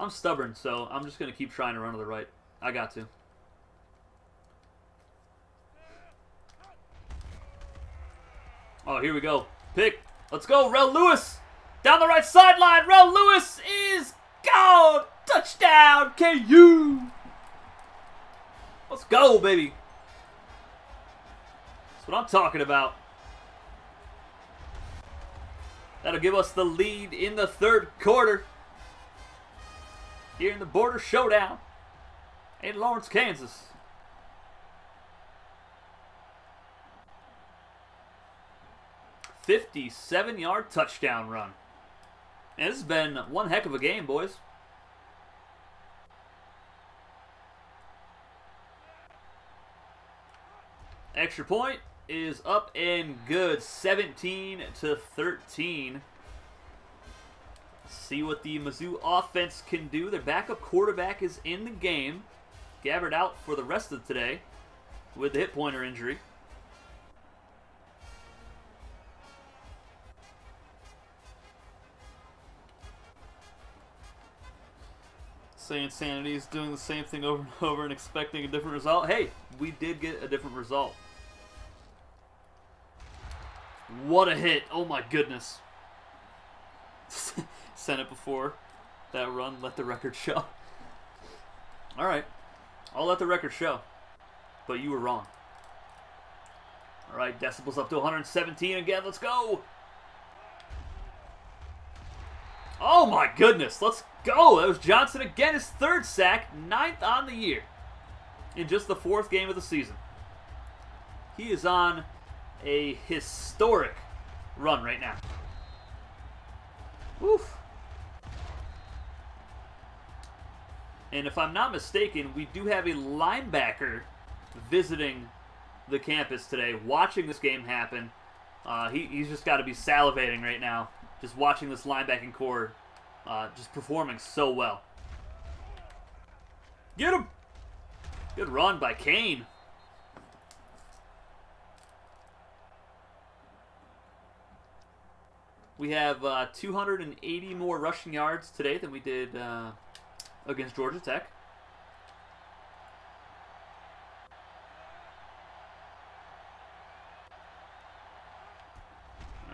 I'm stubborn, so I'm just going to keep trying to run to the right. I got to. Oh, here we go. Pick. Let's go, Rel Lewis. Down the right sideline. Rel Lewis is gone. Touchdown, KU. Let's go, baby. That's what I'm talking about. That'll give us the lead in the third quarter. Here in the border showdown in Lawrence, Kansas. Fifty-seven yard touchdown run. And this has been one heck of a game, boys. Extra point is up and good. 17 to 13. See what the Mizzou offense can do. Their backup quarterback is in the game. Gabbert out for the rest of today with the hip pointer injury. Saying Sanity is doing the same thing over and over and expecting a different result. Hey, we did get a different result. What a hit. Oh my goodness. It before that run. Let the record show. Alright. I'll let the record show. But you were wrong. Alright, decibels up to 117 again. Let's go. Oh my goodness. Let's go. That was Johnson again. His third sack. Ninth on the year. In just the fourth game of the season. He is on a historic run right now. Oof. And if I'm not mistaken, we do have a linebacker visiting the campus today, watching this game happen. Uh, he, he's just got to be salivating right now, just watching this linebacking core uh, just performing so well. Get him! Good run by Kane. We have uh, 280 more rushing yards today than we did uh, against Georgia Tech.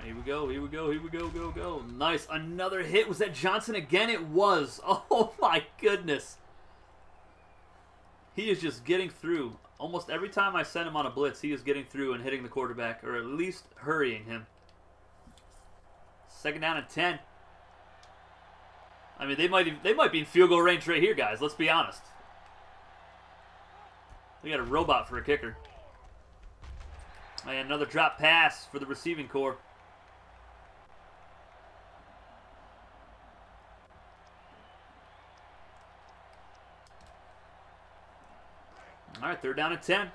Here we go, here we go, here we go, go, go. Nice. Another hit. Was that Johnson again? It was. Oh my goodness. He is just getting through. Almost every time I send him on a blitz, he is getting through and hitting the quarterback, or at least hurrying him. Second down and 10. I mean, they might they might be in field goal range right here, guys. Let's be honest. We got a robot for a kicker. And another drop pass for the receiving core. All right, third down and 10.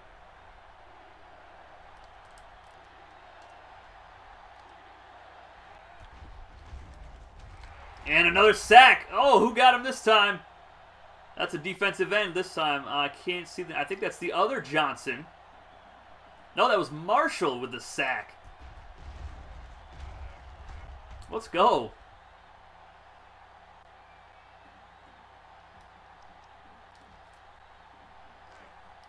And another sack. Oh, who got him this time? That's a defensive end this time. I can't see that. I think that's the other Johnson. No, that was Marshall with the sack. Let's go.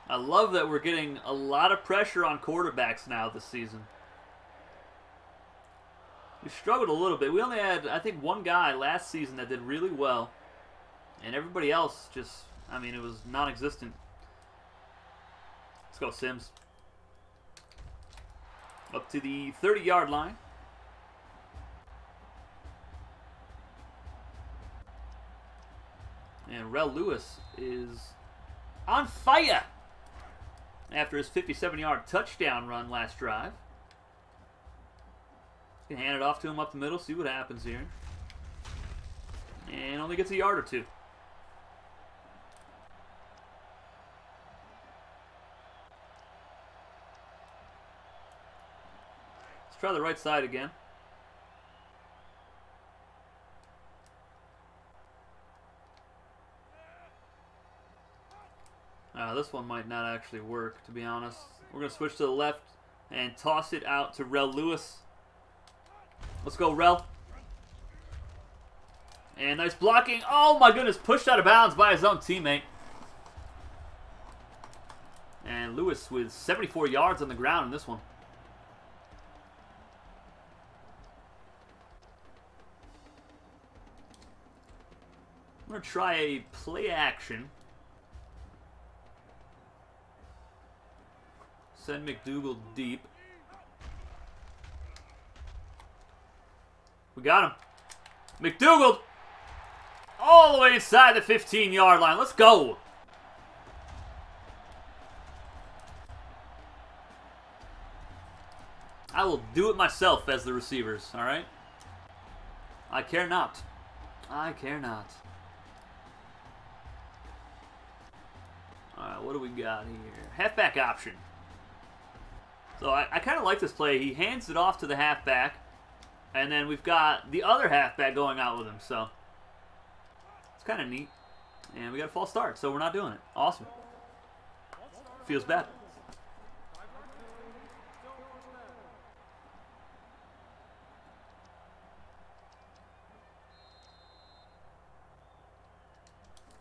I love that we're getting a lot of pressure on quarterbacks now this season. We struggled a little bit. We only had, I think, one guy last season that did really well. And everybody else just, I mean, it was non-existent. Let's go, Sims. Up to the 30-yard line. And Rel Lewis is on fire after his 57-yard touchdown run last drive. Can hand it off to him up the middle, see what happens here. And only gets a yard or two. Let's try the right side again. Uh, this one might not actually work, to be honest. We're going to switch to the left and toss it out to Rel Lewis. Let's go, Rel. And nice blocking. Oh my goodness, pushed out of bounds by his own teammate. And Lewis with 74 yards on the ground in this one. I'm going to try a play action. Send McDougal deep. We got him. McDougal all the way inside the 15-yard line. Let's go. I will do it myself as the receivers, all right? I care not. I care not. All right, what do we got here? Halfback option. So I, I kind of like this play. He hands it off to the halfback, and then we've got the other halfback going out with him. So it's kind of neat. And we got a false start, so we're not doing it. Awesome. Feels bad.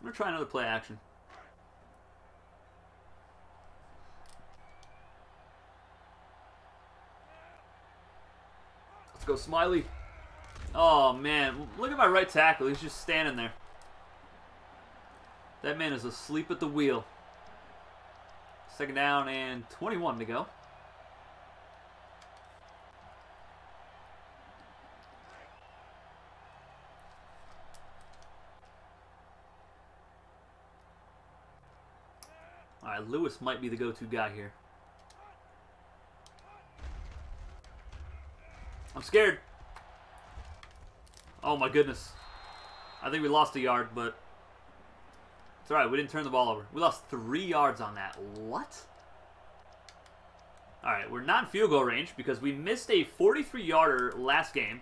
I'm going to try another play action. Let's go, Smiley. Oh, man. Look at my right tackle. He's just standing there. That man is asleep at the wheel. Second down and 21 to go. All right, Lewis might be the go-to guy here. I'm scared. Oh my goodness. I think we lost a yard, but it's alright. We didn't turn the ball over. We lost three yards on that. What? Alright, we're not in field goal range because we missed a 43-yarder last game.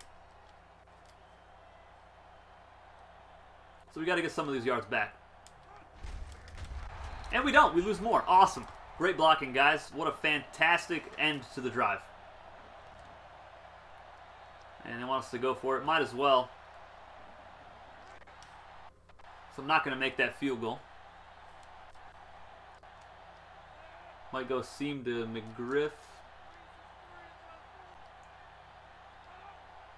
So we got to get some of these yards back. And we don't. We lose more. Awesome. Great blocking, guys. What a fantastic end to the drive. And they want us to go for it. Might as well. So I'm not going to make that field goal. Might go seam to McGriff.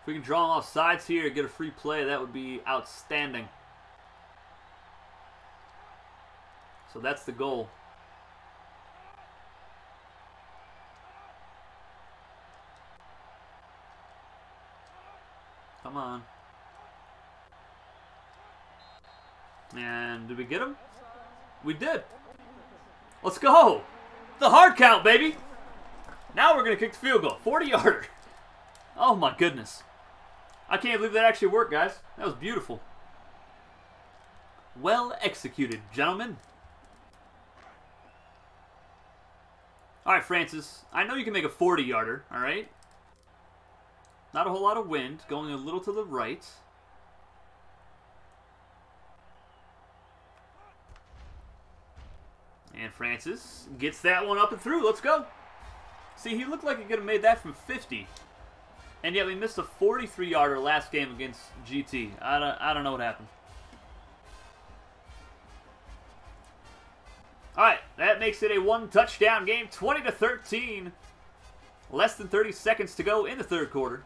If we can draw him off sides here, get a free play, that would be outstanding. So that's the goal. Come on. And did we get him? We did. Let's go. The hard count, baby. Now we're going to kick the field goal. 40 yarder. Oh my goodness. I can't believe that actually worked, guys. That was beautiful. Well executed, gentlemen. All right, Francis. I know you can make a 40 yarder, all right? Not a whole lot of wind, going a little to the right. And Francis gets that one up and through. Let's go. See, he looked like he could have made that from 50. And yet we missed a 43-yarder last game against GT. I don't, I don't know what happened. All right, that makes it a one-touchdown game, 20 to 13. Less than 30 seconds to go in the third quarter.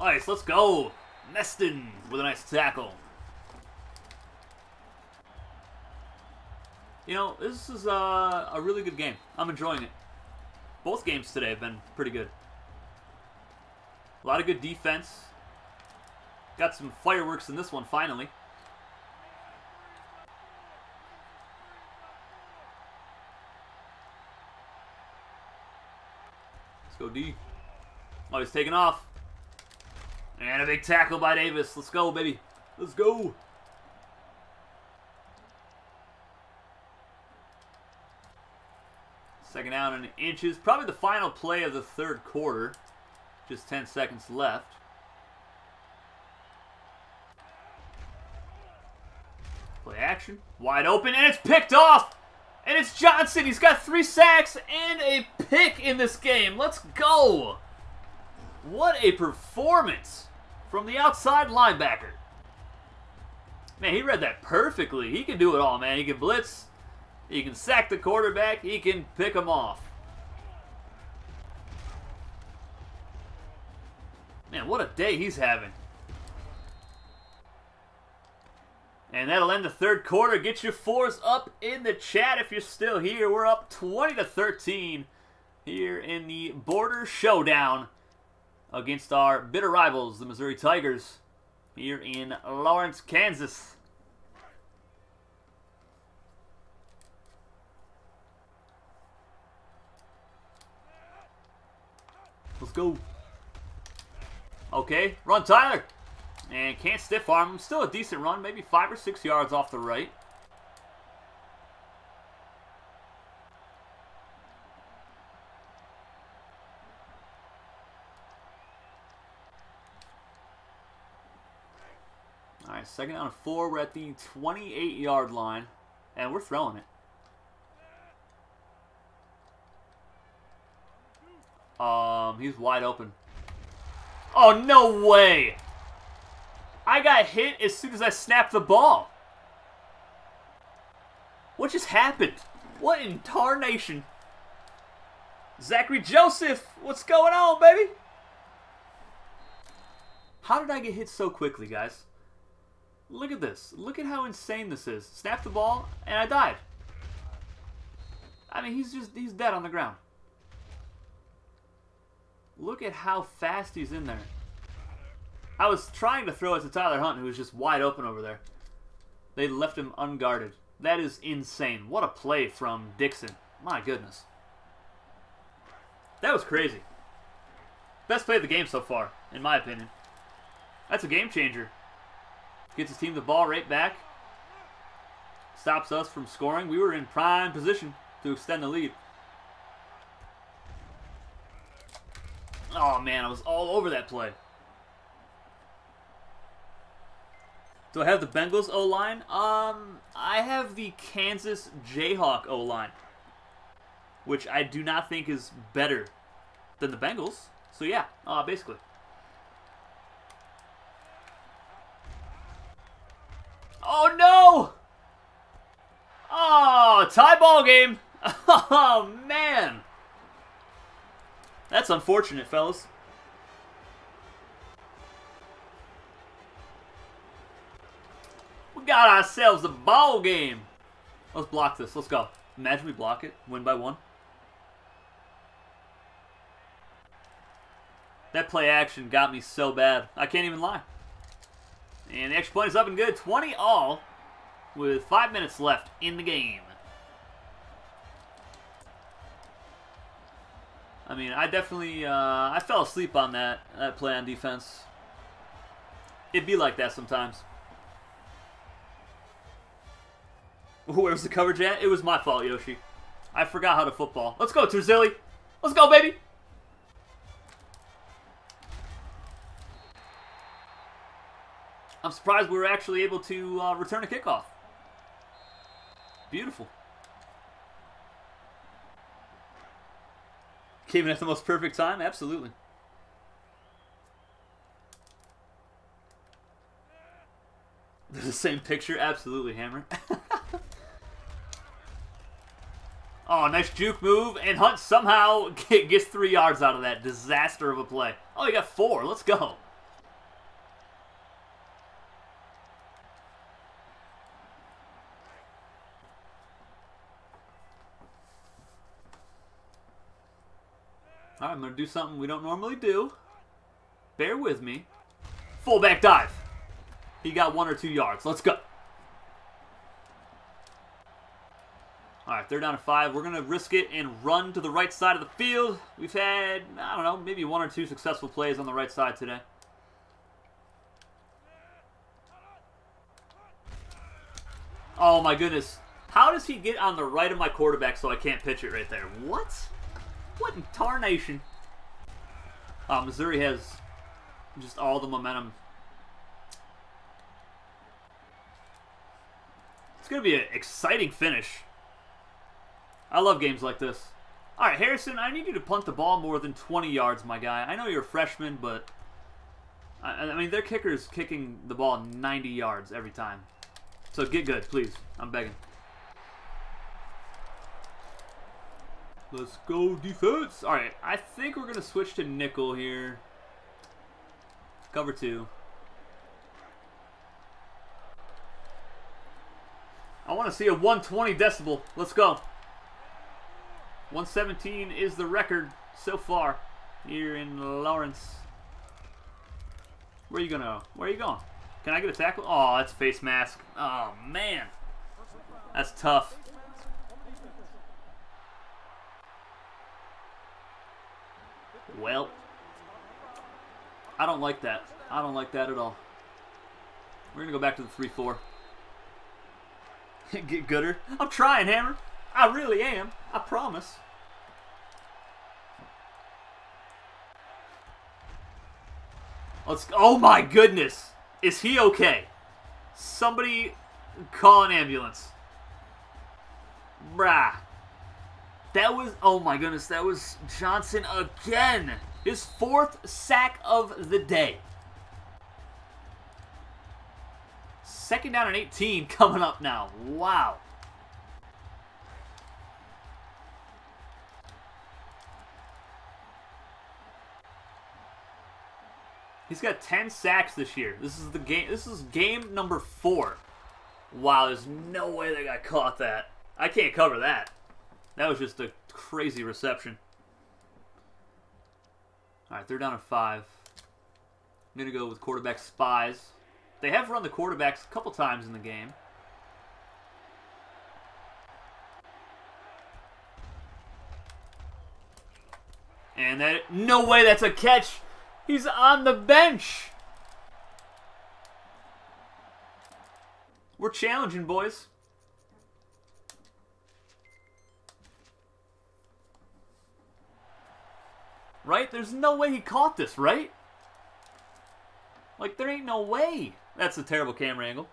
Nice, let's go. Neston with a nice tackle. You know, this is a a really good game. I'm enjoying it. Both games today have been pretty good. A lot of good defense. Got some fireworks in this one, finally. Let's go D. Oh, he's taking off. And a big tackle by Davis. Let's go, baby. Let's go. Second down and inches. Probably the final play of the third quarter. Just 10 seconds left. Play action. Wide open, and it's picked off! And it's Johnson. He's got three sacks and a pick in this game. Let's go! What a performance from the outside linebacker. Man, he read that perfectly. He can do it all, man. He can blitz. He can sack the quarterback. He can pick him off. Man, what a day he's having. And that'll end the third quarter. Get your fours up in the chat if you're still here. We're up 20 to 13 here in the border showdown against our bitter rivals, the Missouri Tigers, here in Lawrence, Kansas. Let's go. Okay, run Tyler. And can't stiff arm. Still a decent run, maybe five or six yards off the right. Second down and four. We're at the 28-yard line, and we're throwing it. Um, he's wide open. Oh, no way! I got hit as soon as I snapped the ball. What just happened? What in tarnation? Zachary Joseph, what's going on, baby? How did I get hit so quickly, guys? Look at this. Look at how insane this is. Snap the ball, and I died. I mean, he's just, he's dead on the ground. Look at how fast he's in there. I was trying to throw it to Tyler Hunt, who was just wide open over there. They left him unguarded. That is insane. What a play from Dixon. My goodness. That was crazy. Best play of the game so far, in my opinion. That's a game changer. Gets his team the ball right back. Stops us from scoring. We were in prime position to extend the lead. Oh man, I was all over that play. Do I have the Bengals O-line? Um, I have the Kansas Jayhawk O-line. Which I do not think is better than the Bengals. So yeah, uh, basically. Oh no! Oh, tie ball game. Oh man. That's unfortunate, fellas. We got ourselves a ball game. Let's block this. Let's go. Imagine we block it, win by one. That play action got me so bad. I can't even lie. And the extra point is up and good. 20 all with five minutes left in the game. I mean, I definitely, uh, I fell asleep on that, that play on defense. It'd be like that sometimes. Where was the coverage at? It was my fault, Yoshi. I forgot how to football. Let's go, Terzilli. Let's go, baby. I'm surprised we were actually able to uh, return a kickoff. Beautiful. Came in at the most perfect time? Absolutely. There's the same picture? Absolutely, Hammer. oh, nice juke move, and Hunt somehow gets three yards out of that disaster of a play. Oh, he got four. Let's go. I'm going to do something we don't normally do. Bear with me. Fullback dive. He got one or two yards. Let's go. All right, they're down to five. We're going to risk it and run to the right side of the field. We've had, I don't know, maybe one or two successful plays on the right side today. Oh my goodness. How does he get on the right of my quarterback so I can't pitch it right there? What? What in tarnation? Uh, Missouri has just all the momentum. It's going to be an exciting finish. I love games like this. All right, Harrison, I need you to punt the ball more than 20 yards, my guy. I know you're a freshman, but I, I mean, their kicker's kicking the ball 90 yards every time. So get good, please. I'm begging. Let's go defense. All right, I think we're going to switch to nickel here. Cover two. I want to see a 120 decibel. Let's go. 117 is the record so far here in Lawrence. Where are you gonna? Where are you going? Can I get a tackle? Oh, that's face mask. Oh man, that's tough. Well, I don't like that. I don't like that at all. We're gonna go back to the three-four. get gooder. I'm trying, Hammer. I really am. I promise. Let's. Oh my goodness! Is he okay? Somebody call an ambulance. Brah. That was. Oh my goodness! That was Johnson again. His fourth sack of the day. Second down and 18 coming up now. Wow. He's got 10 sacks this year. This is the game. This is game number four. Wow, there's no way they got caught that. I can't cover that. That was just a crazy reception. All right, they're down at five. I'm going to go with quarterback spies. They have run the quarterbacks a couple times in the game. And that, no way that's a catch. He's on the bench. We're challenging, boys. Right? There's no way he caught this, right? Like, there ain't no way. That's a terrible camera angle.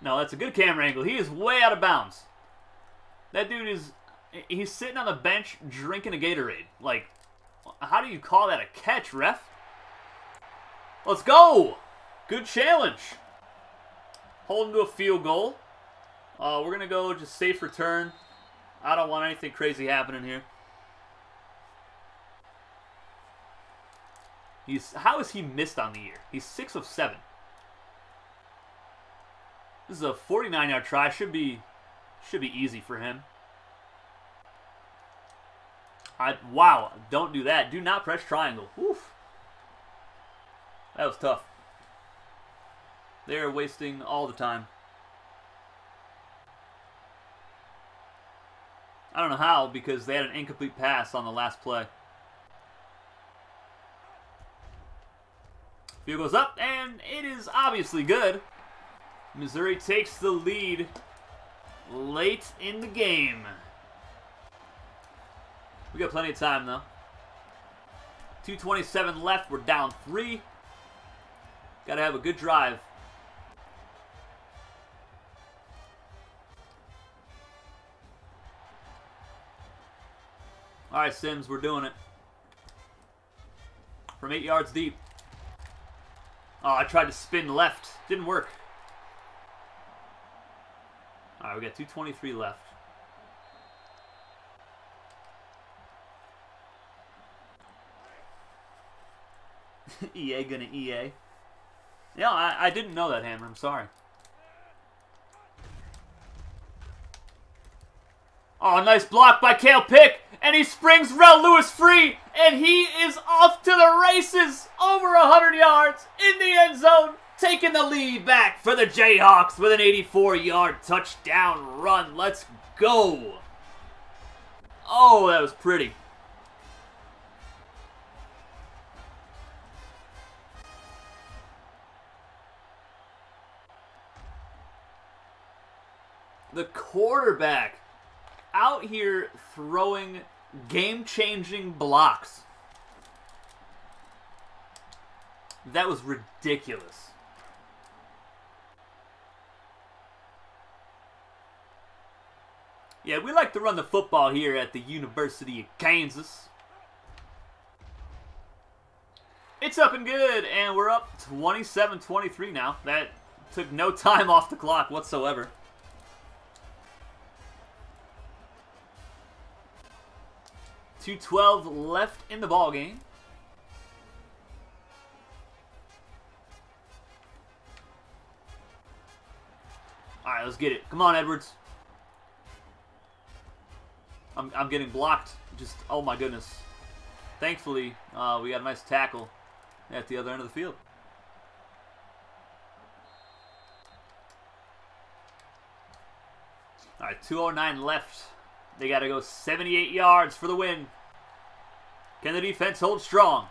No, that's a good camera angle. He is way out of bounds. That dude is... He's sitting on the bench drinking a Gatorade. Like, how do you call that a catch, ref? Let's go! Good challenge. Hold him to a field goal. Uh, we're going to go just safe return. I don't want anything crazy happening here. He's how is he missed on the year? He's six of seven. This is a 49 yard try. Should be should be easy for him. I wow, don't do that. Do not press triangle. Oof. That was tough. They're wasting all the time. I don't know how because they had an incomplete pass on the last play. Field goes up, and it is obviously good. Missouri takes the lead late in the game. We got plenty of time, though. 227 left. We're down three. Got to have a good drive. All right, Sims, we're doing it. From eight yards deep. Oh, I tried to spin left. Didn't work. All right, we got 223 left. EA gonna EA. Yeah, I, I didn't know that, Hammer. I'm sorry. Oh, nice block by Kale Pick. And he springs Rel Lewis free. And he is off to the races. Over 100 yards in the end zone. taking the lead back for the Jayhawks with an 84-yard touchdown run. Let's go. Oh, that was pretty. The quarterback out here throwing game-changing blocks. That was ridiculous. Yeah, we like to run the football here at the University of Kansas. It's up and good, and we're up 27-23 now. That took no time off the clock whatsoever. Two twelve left in the ball game. All right, let's get it. Come on, Edwards. I'm, I'm getting blocked. Just, oh my goodness. Thankfully, uh, we got a nice tackle at the other end of the field. All right, 209 left. They got to go 78 yards for the win. Can the defense hold strong?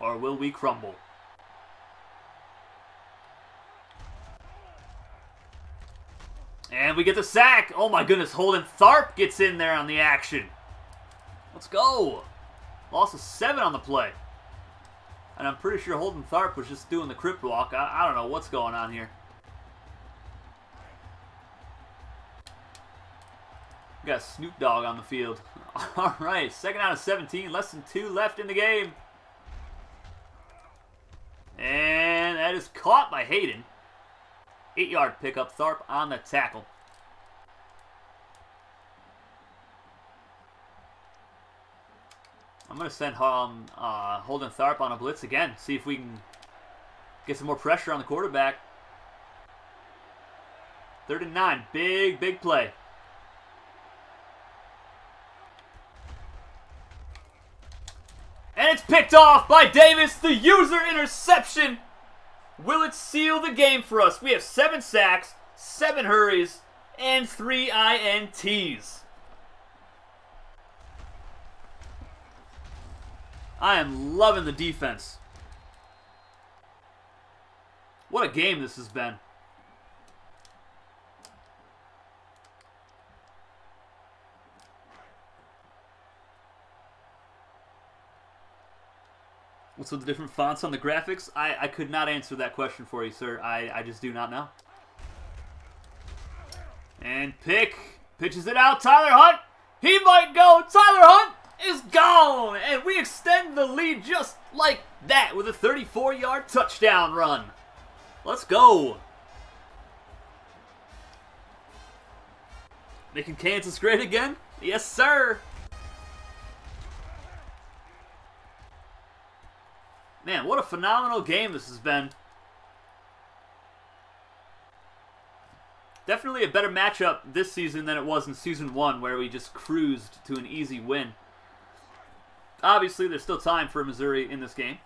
Or will we crumble? And we get the sack. Oh my goodness, Holden Tharp gets in there on the action. Let's go. Loss of seven on the play. And I'm pretty sure Holden Tharp was just doing the Crip Walk. I, I don't know what's going on here. We got Snoop Dogg on the field. All right, second out of 17. Less than two left in the game. And that is caught by Hayden. Eight-yard pickup. Tharp on the tackle. I'm going to send um, uh, Holden Tharp on a blitz again. See if we can get some more pressure on the quarterback. Third and nine. Big, big play. And it's picked off by Davis. The user interception. Will it seal the game for us? We have seven sacks, seven hurries, and three INTs. I am loving the defense. What a game this has been. What's with the different fonts on the graphics? I, I could not answer that question for you, sir. I, I just do not know. And pick. Pitches it out. Tyler Hunt. He might go. Tyler Hunt is gone. And we extend the lead just like that with a 34-yard touchdown run. Let's go. Making Kansas great again? Yes, sir. Man, what a phenomenal game this has been. Definitely a better matchup this season than it was in Season 1, where we just cruised to an easy win. Obviously, there's still time for Missouri in this game.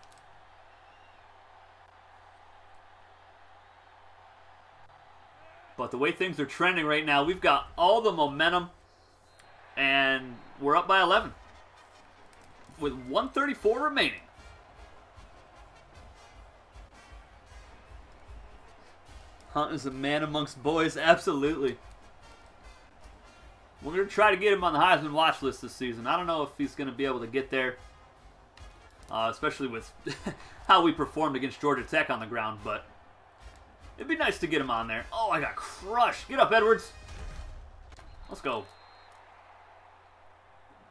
But the way things are trending right now, we've got all the momentum, and we're up by 11 with 134 remaining. Hunt is a man amongst boys, absolutely. We're going to try to get him on the Heisman watch list this season. I don't know if he's going to be able to get there, uh, especially with how we performed against Georgia Tech on the ground, but it'd be nice to get him on there. Oh, I got crushed. Get up, Edwards. Let's go.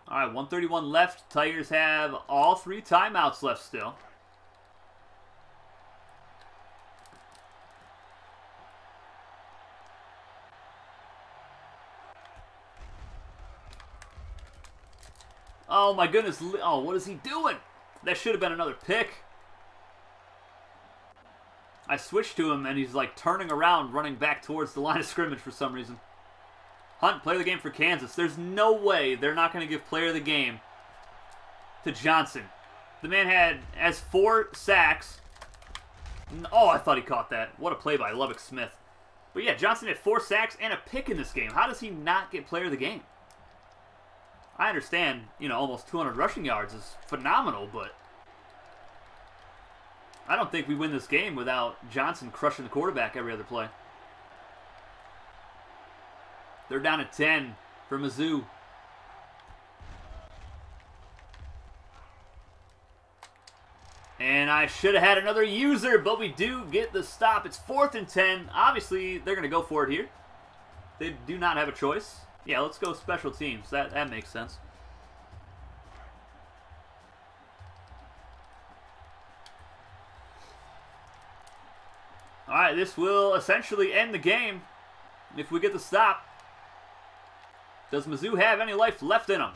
All right, 131 left. Tigers have all three timeouts left still. Oh my goodness. Oh, what is he doing? That should have been another pick. I switched to him and he's like turning around, running back towards the line of scrimmage for some reason. Hunt, player of the game for Kansas. There's no way they're not going to give player of the game to Johnson. The man had as four sacks Oh, I thought he caught that. What a play by Lubbock Smith. But yeah, Johnson had four sacks and a pick in this game. How does he not get player of the game? I understand, you know, almost 200 rushing yards is phenomenal, but I don't think we win this game without Johnson crushing the quarterback every other play. They're down at 10 for Mizzou. And I should have had another user, but we do get the stop. It's fourth and 10. Obviously, they're going to go for it here. They do not have a choice. Yeah, let's go special teams. That, that makes sense. All right, this will essentially end the game if we get the stop. Does Mizzou have any life left in them?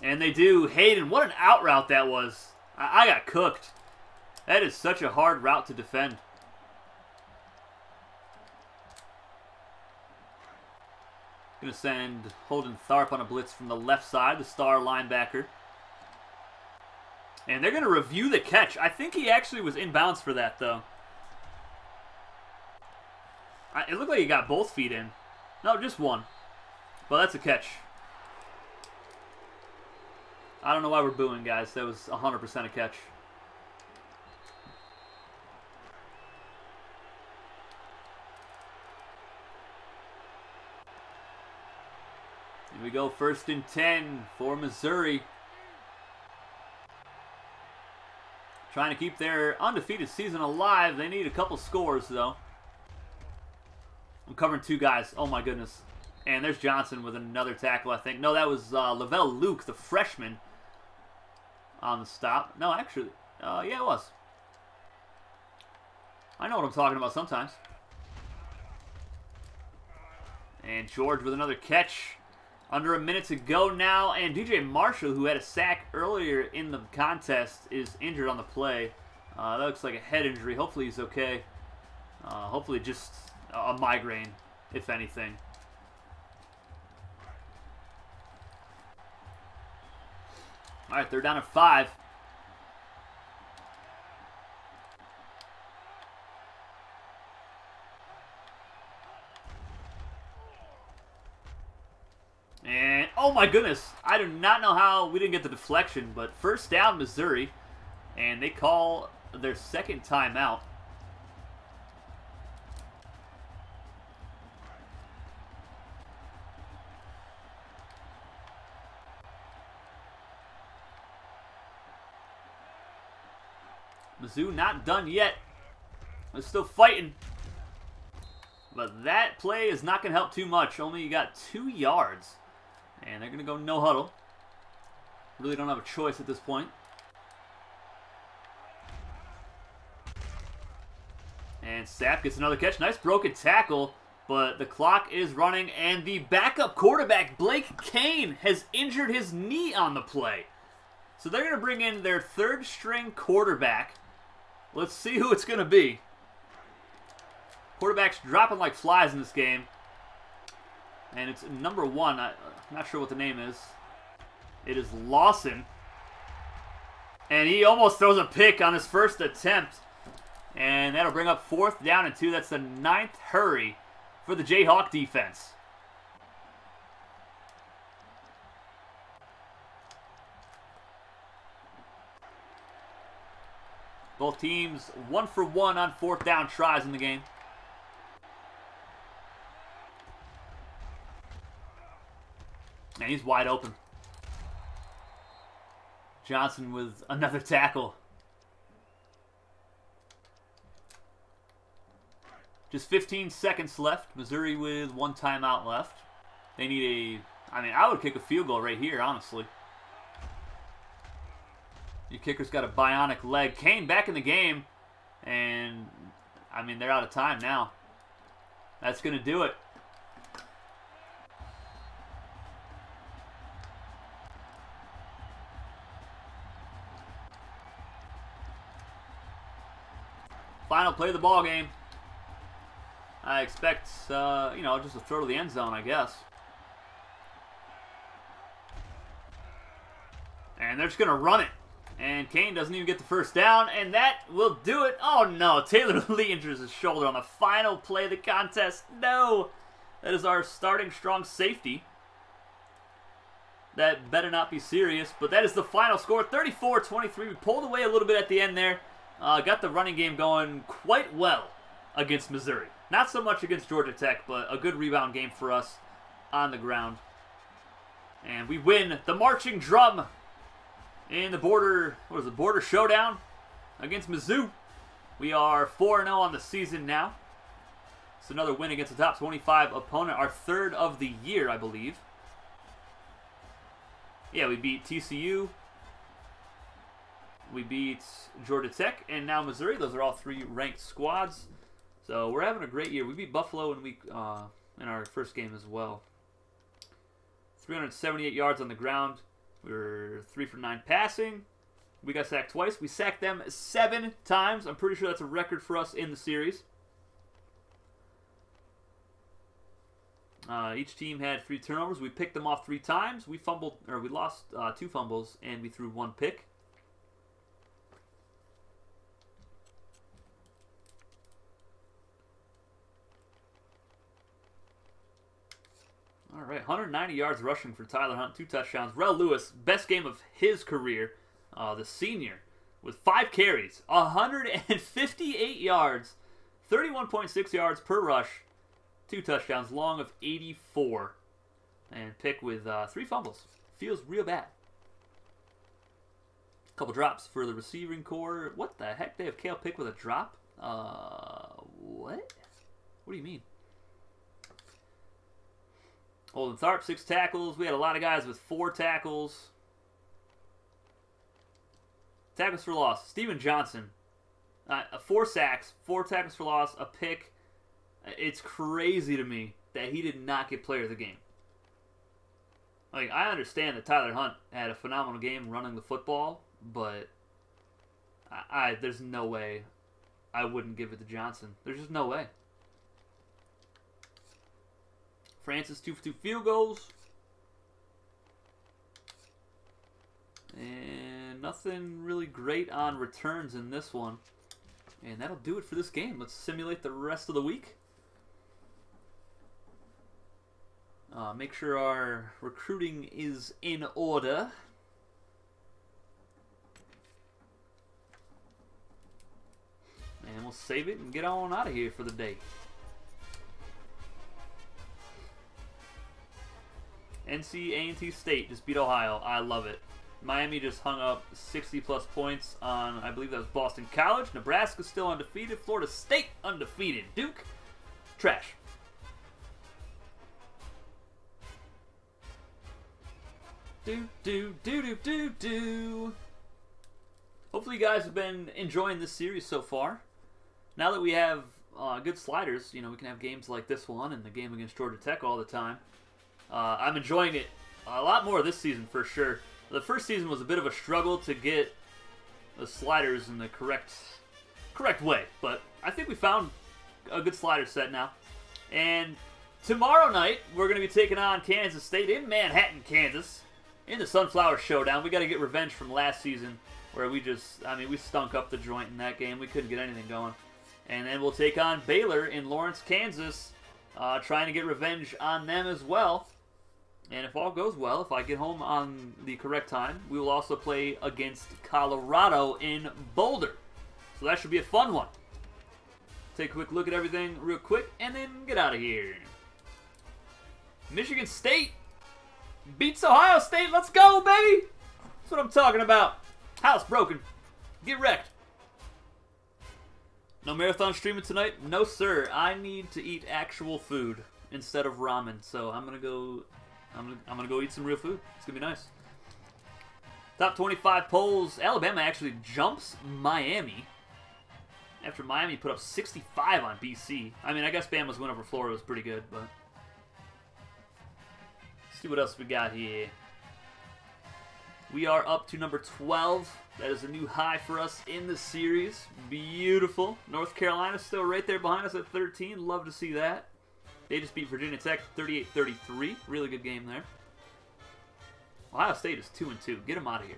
And they do. Hayden, what an out route that was. I, I got cooked. That is such a hard route to defend. Going to send Holden Tharp on a blitz from the left side, the star linebacker. And they're going to review the catch. I think he actually was inbounds for that, though. It looked like he got both feet in. No, just one. Well, that's a catch. I don't know why we're booing, guys. That was 100% a catch. We go, first and 10 for Missouri. Trying to keep their undefeated season alive. They need a couple scores, though. I'm covering two guys. Oh, my goodness. And there's Johnson with another tackle, I think. No, that was uh, Lavelle Luke, the freshman, on the stop. No, actually, uh, yeah, it was. I know what I'm talking about sometimes. And George with another catch. Under a minute to go now, and DJ Marshall, who had a sack earlier in the contest, is injured on the play. Uh, that looks like a head injury. Hopefully he's okay. Uh, hopefully just a migraine, if anything. All right, they're down at five. And, oh my goodness, I do not know how we didn't get the deflection, but first down, Missouri. And they call their second timeout. Mizzou not done yet. They're still fighting. But that play is not going to help too much. Only you got two yards. And they're going to go no huddle. Really don't have a choice at this point. And Sapp gets another catch. Nice broken tackle. But the clock is running. And the backup quarterback, Blake Kane, has injured his knee on the play. So they're going to bring in their third string quarterback. Let's see who it's going to be. Quarterbacks dropping like flies in this game. And it's number one. I, not sure what the name is. It is Lawson. And he almost throws a pick on his first attempt. And that'll bring up fourth down and two. That's the ninth hurry for the Jayhawk defense. Both teams one for one on fourth down tries in the game. And he's wide open. Johnson with another tackle. Just 15 seconds left. Missouri with one timeout left. They need a... I mean, I would kick a field goal right here, honestly. Your kicker's got a bionic leg. Kane back in the game. And, I mean, they're out of time now. That's going to do it. Play the ball game. I expect, uh, you know, just a throw to the end zone, I guess. And they're just going to run it. And Kane doesn't even get the first down, and that will do it. Oh no, Taylor Lee injures his shoulder on the final play of the contest. No! That is our starting strong safety. That better not be serious, but that is the final score 34 23. We pulled away a little bit at the end there. Uh, got the running game going quite well against Missouri. Not so much against Georgia Tech, but a good rebound game for us on the ground. And we win the marching drum in the border, what is it, border showdown against Mizzou. We are 4-0 on the season now. It's another win against the top 25 opponent, our third of the year, I believe. Yeah, we beat TCU. We beat Georgia Tech and now Missouri. Those are all three ranked squads. So we're having a great year. We beat Buffalo in week uh, in our first game as well. 378 yards on the ground. We were three for nine passing. We got sacked twice. We sacked them seven times. I'm pretty sure that's a record for us in the series. Uh, each team had three turnovers. We picked them off three times. We fumbled, or we lost uh, two fumbles, and we threw one pick. 90 yards rushing for Tyler Hunt, two touchdowns. Rel Lewis, best game of his career, uh, the senior, with five carries, 158 yards, 31.6 yards per rush, two touchdowns, long of 84, and pick with uh, three fumbles. Feels real bad. A couple drops for the receiving corps. What the heck? They have Kale Pick with a drop? Uh, what? What do you mean? Holden Tharp, six tackles. We had a lot of guys with four tackles. Tackles for loss. Steven Johnson, uh, four sacks, four tackles for loss, a pick. It's crazy to me that he did not get player of the game. Like I understand that Tyler Hunt had a phenomenal game running the football, but I, I there's no way I wouldn't give it to Johnson. There's just no way. Francis two for two field goals. And nothing really great on returns in this one. And that'll do it for this game. Let's simulate the rest of the week. Uh, make sure our recruiting is in order. And we'll save it and get on out of here for the day. NC A&T State just beat Ohio. I love it. Miami just hung up 60 plus points on, I believe that was Boston College. Nebraska still undefeated. Florida State undefeated. Duke, trash. Do, do, do, do, do, do. Hopefully you guys have been enjoying this series so far. Now that we have uh, good sliders, you know, we can have games like this one and the game against Georgia Tech all the time. Uh, I'm enjoying it a lot more this season for sure. The first season was a bit of a struggle to get the sliders in the correct correct way, but I think we found a good slider set now. And tomorrow night we're going to be taking on Kansas State in Manhattan, Kansas, in the Sunflower Showdown. We got to get revenge from last season where we just, I mean, we stunk up the joint in that game. We couldn't get anything going. And then we'll take on Baylor in Lawrence, Kansas, uh, trying to get revenge on them as well. And if all goes well, if I get home on the correct time, we will also play against Colorado in Boulder. So that should be a fun one. Take a quick look at everything real quick and then get out of here. Michigan State beats Ohio State. Let's go, baby! That's what I'm talking about. House broken. Get wrecked. No marathon streaming tonight? No, sir. I need to eat actual food instead of ramen. So I'm going to go I'm gonna, I'm gonna go eat some real food. It's gonna be nice. Top 25 polls. Alabama actually jumps Miami after Miami put up 65 on BC. I mean, I guess Bama's win over Florida was pretty good, but let's see what else we got here. We are up to number 12. That is a new high for us in the series. Beautiful. North Carolina still right there behind us at 13. Love to see that. They just beat Virginia Tech 38-33. Really good game there. Ohio State is 2 and 2. Get them out of here.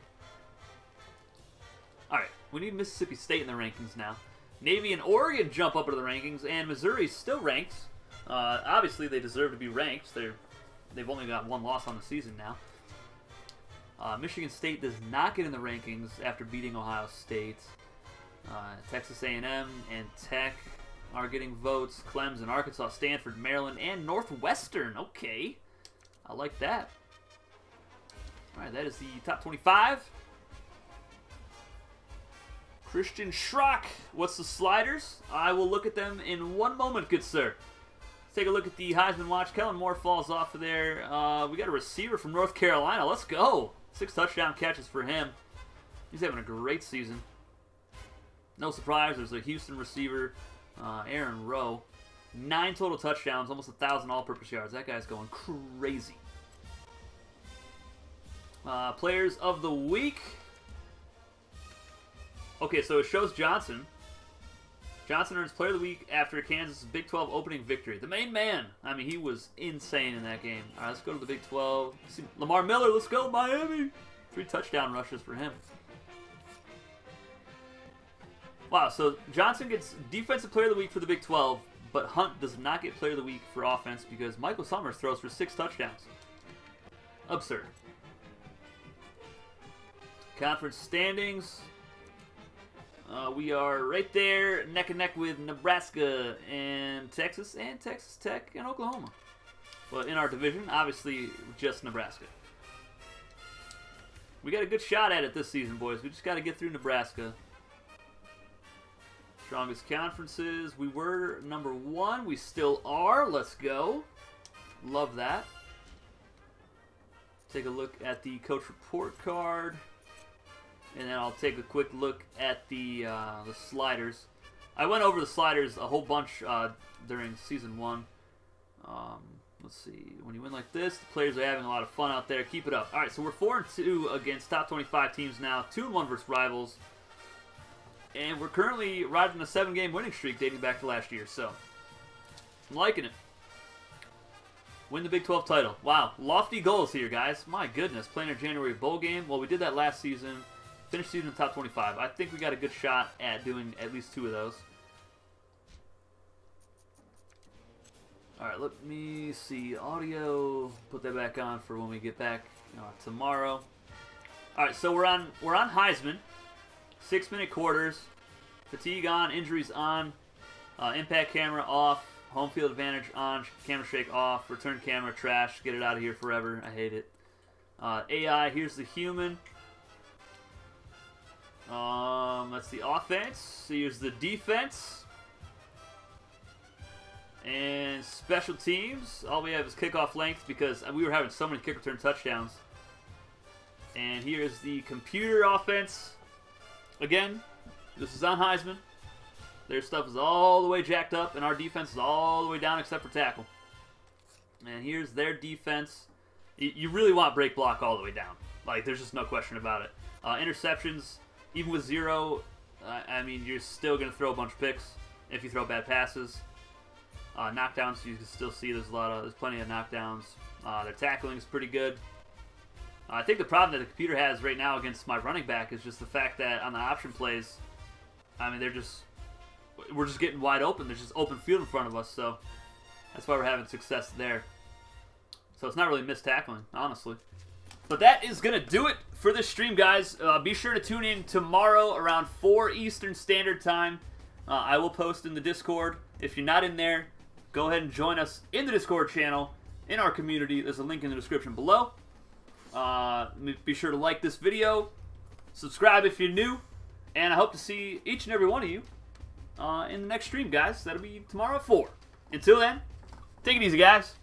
All right, we need Mississippi State in the rankings now. Navy and Oregon jump up into the rankings, and Missouri's still ranked. Uh, obviously, they deserve to be ranked. They're they've only got one loss on the season now. Uh, Michigan State does not get in the rankings after beating Ohio State. Uh, Texas A&M and Tech are getting votes. Clemson, Arkansas, Stanford, Maryland, and Northwestern. Okay, I like that. All right, that is the top 25. Christian Schrock. What's the sliders? I will look at them in one moment, good sir. Let's take a look at the Heisman watch. Kellen Moore falls off of there. Uh, we got a receiver from North Carolina. Let's go. Six touchdown catches for him. He's having a great season. No surprise, there's a Houston receiver, uh, Aaron Rowe. Nine total touchdowns, almost a thousand all-purpose yards. That guy's going crazy. Uh, players of the week. Okay, so it shows Johnson. Johnson earns Player of the Week after Kansas' Big 12 opening victory. The main man. I mean, he was insane in that game. All right, let's go to the Big 12. See, Lamar Miller, let's go, Miami. Three touchdown rushes for him. Wow, so Johnson gets Defensive Player of the Week for the Big 12, but Hunt does not get Player of the Week for offense because Michael Summers throws for six touchdowns. Absurd. Conference standings. Uh, we are right there, neck and neck with Nebraska and Texas, and Texas Tech and Oklahoma. But in our division, obviously, just Nebraska. We got a good shot at it this season, boys. We just got to get through Nebraska. Strongest conferences. We were number one. We still are. Let's go. Love that. Take a look at the coach report card. And then I'll take a quick look at the uh, the sliders. I went over the sliders a whole bunch uh, during season one. Um, let's see. When you win like this, the players are having a lot of fun out there. Keep it up. All right, so we're four and two against top 25 teams now. Two and one versus rivals. And we're currently riding a seven-game winning streak dating back to last year. So I'm liking it. Win the Big 12 title. Wow, lofty goals here, guys. My goodness, playing a January bowl game. Well, we did that last season. Finished season in the top 25. I think we got a good shot at doing at least two of those. Alright, let me see. Audio. Put that back on for when we get back uh, tomorrow. Alright, so we're on we're on Heisman. Six minute quarters. Fatigue on, injuries on, uh, impact camera off, home field advantage on, camera shake off, return camera trash, get it out of here forever. I hate it. Uh, AI, here's the human. Um, that's the offense. Here's the defense. And special teams. All we have is kickoff length because we were having so many kick return touchdowns. And here's the computer offense. Again, this is on Heisman. Their stuff is all the way jacked up, and our defense is all the way down except for tackle. And here's their defense. You really want break block all the way down. Like, there's just no question about it. Uh, interceptions, even with zero, I mean, you're still going to throw a bunch of picks if you throw bad passes. Uh, knockdowns, you can still see there's a lot of, there's plenty of knockdowns. Uh, their tackling is pretty good. I think the problem that the computer has right now against my running back is just the fact that on the option plays, I mean, they're just, we're just getting wide open. There's just open field in front of us, so that's why we're having success there. So it's not really missed tackling, honestly. But that is going to do it for this stream, guys. Uh, be sure to tune in tomorrow around 4 Eastern Standard Time. Uh, I will post in the Discord. If you're not in there, go ahead and join us in the Discord channel, in our community. There's a link in the description below. Uh, be sure to like this video, subscribe if you're new, and I hope to see each and every one of you uh, in the next stream, guys. That'll be tomorrow at 4. Until then, take it easy, guys.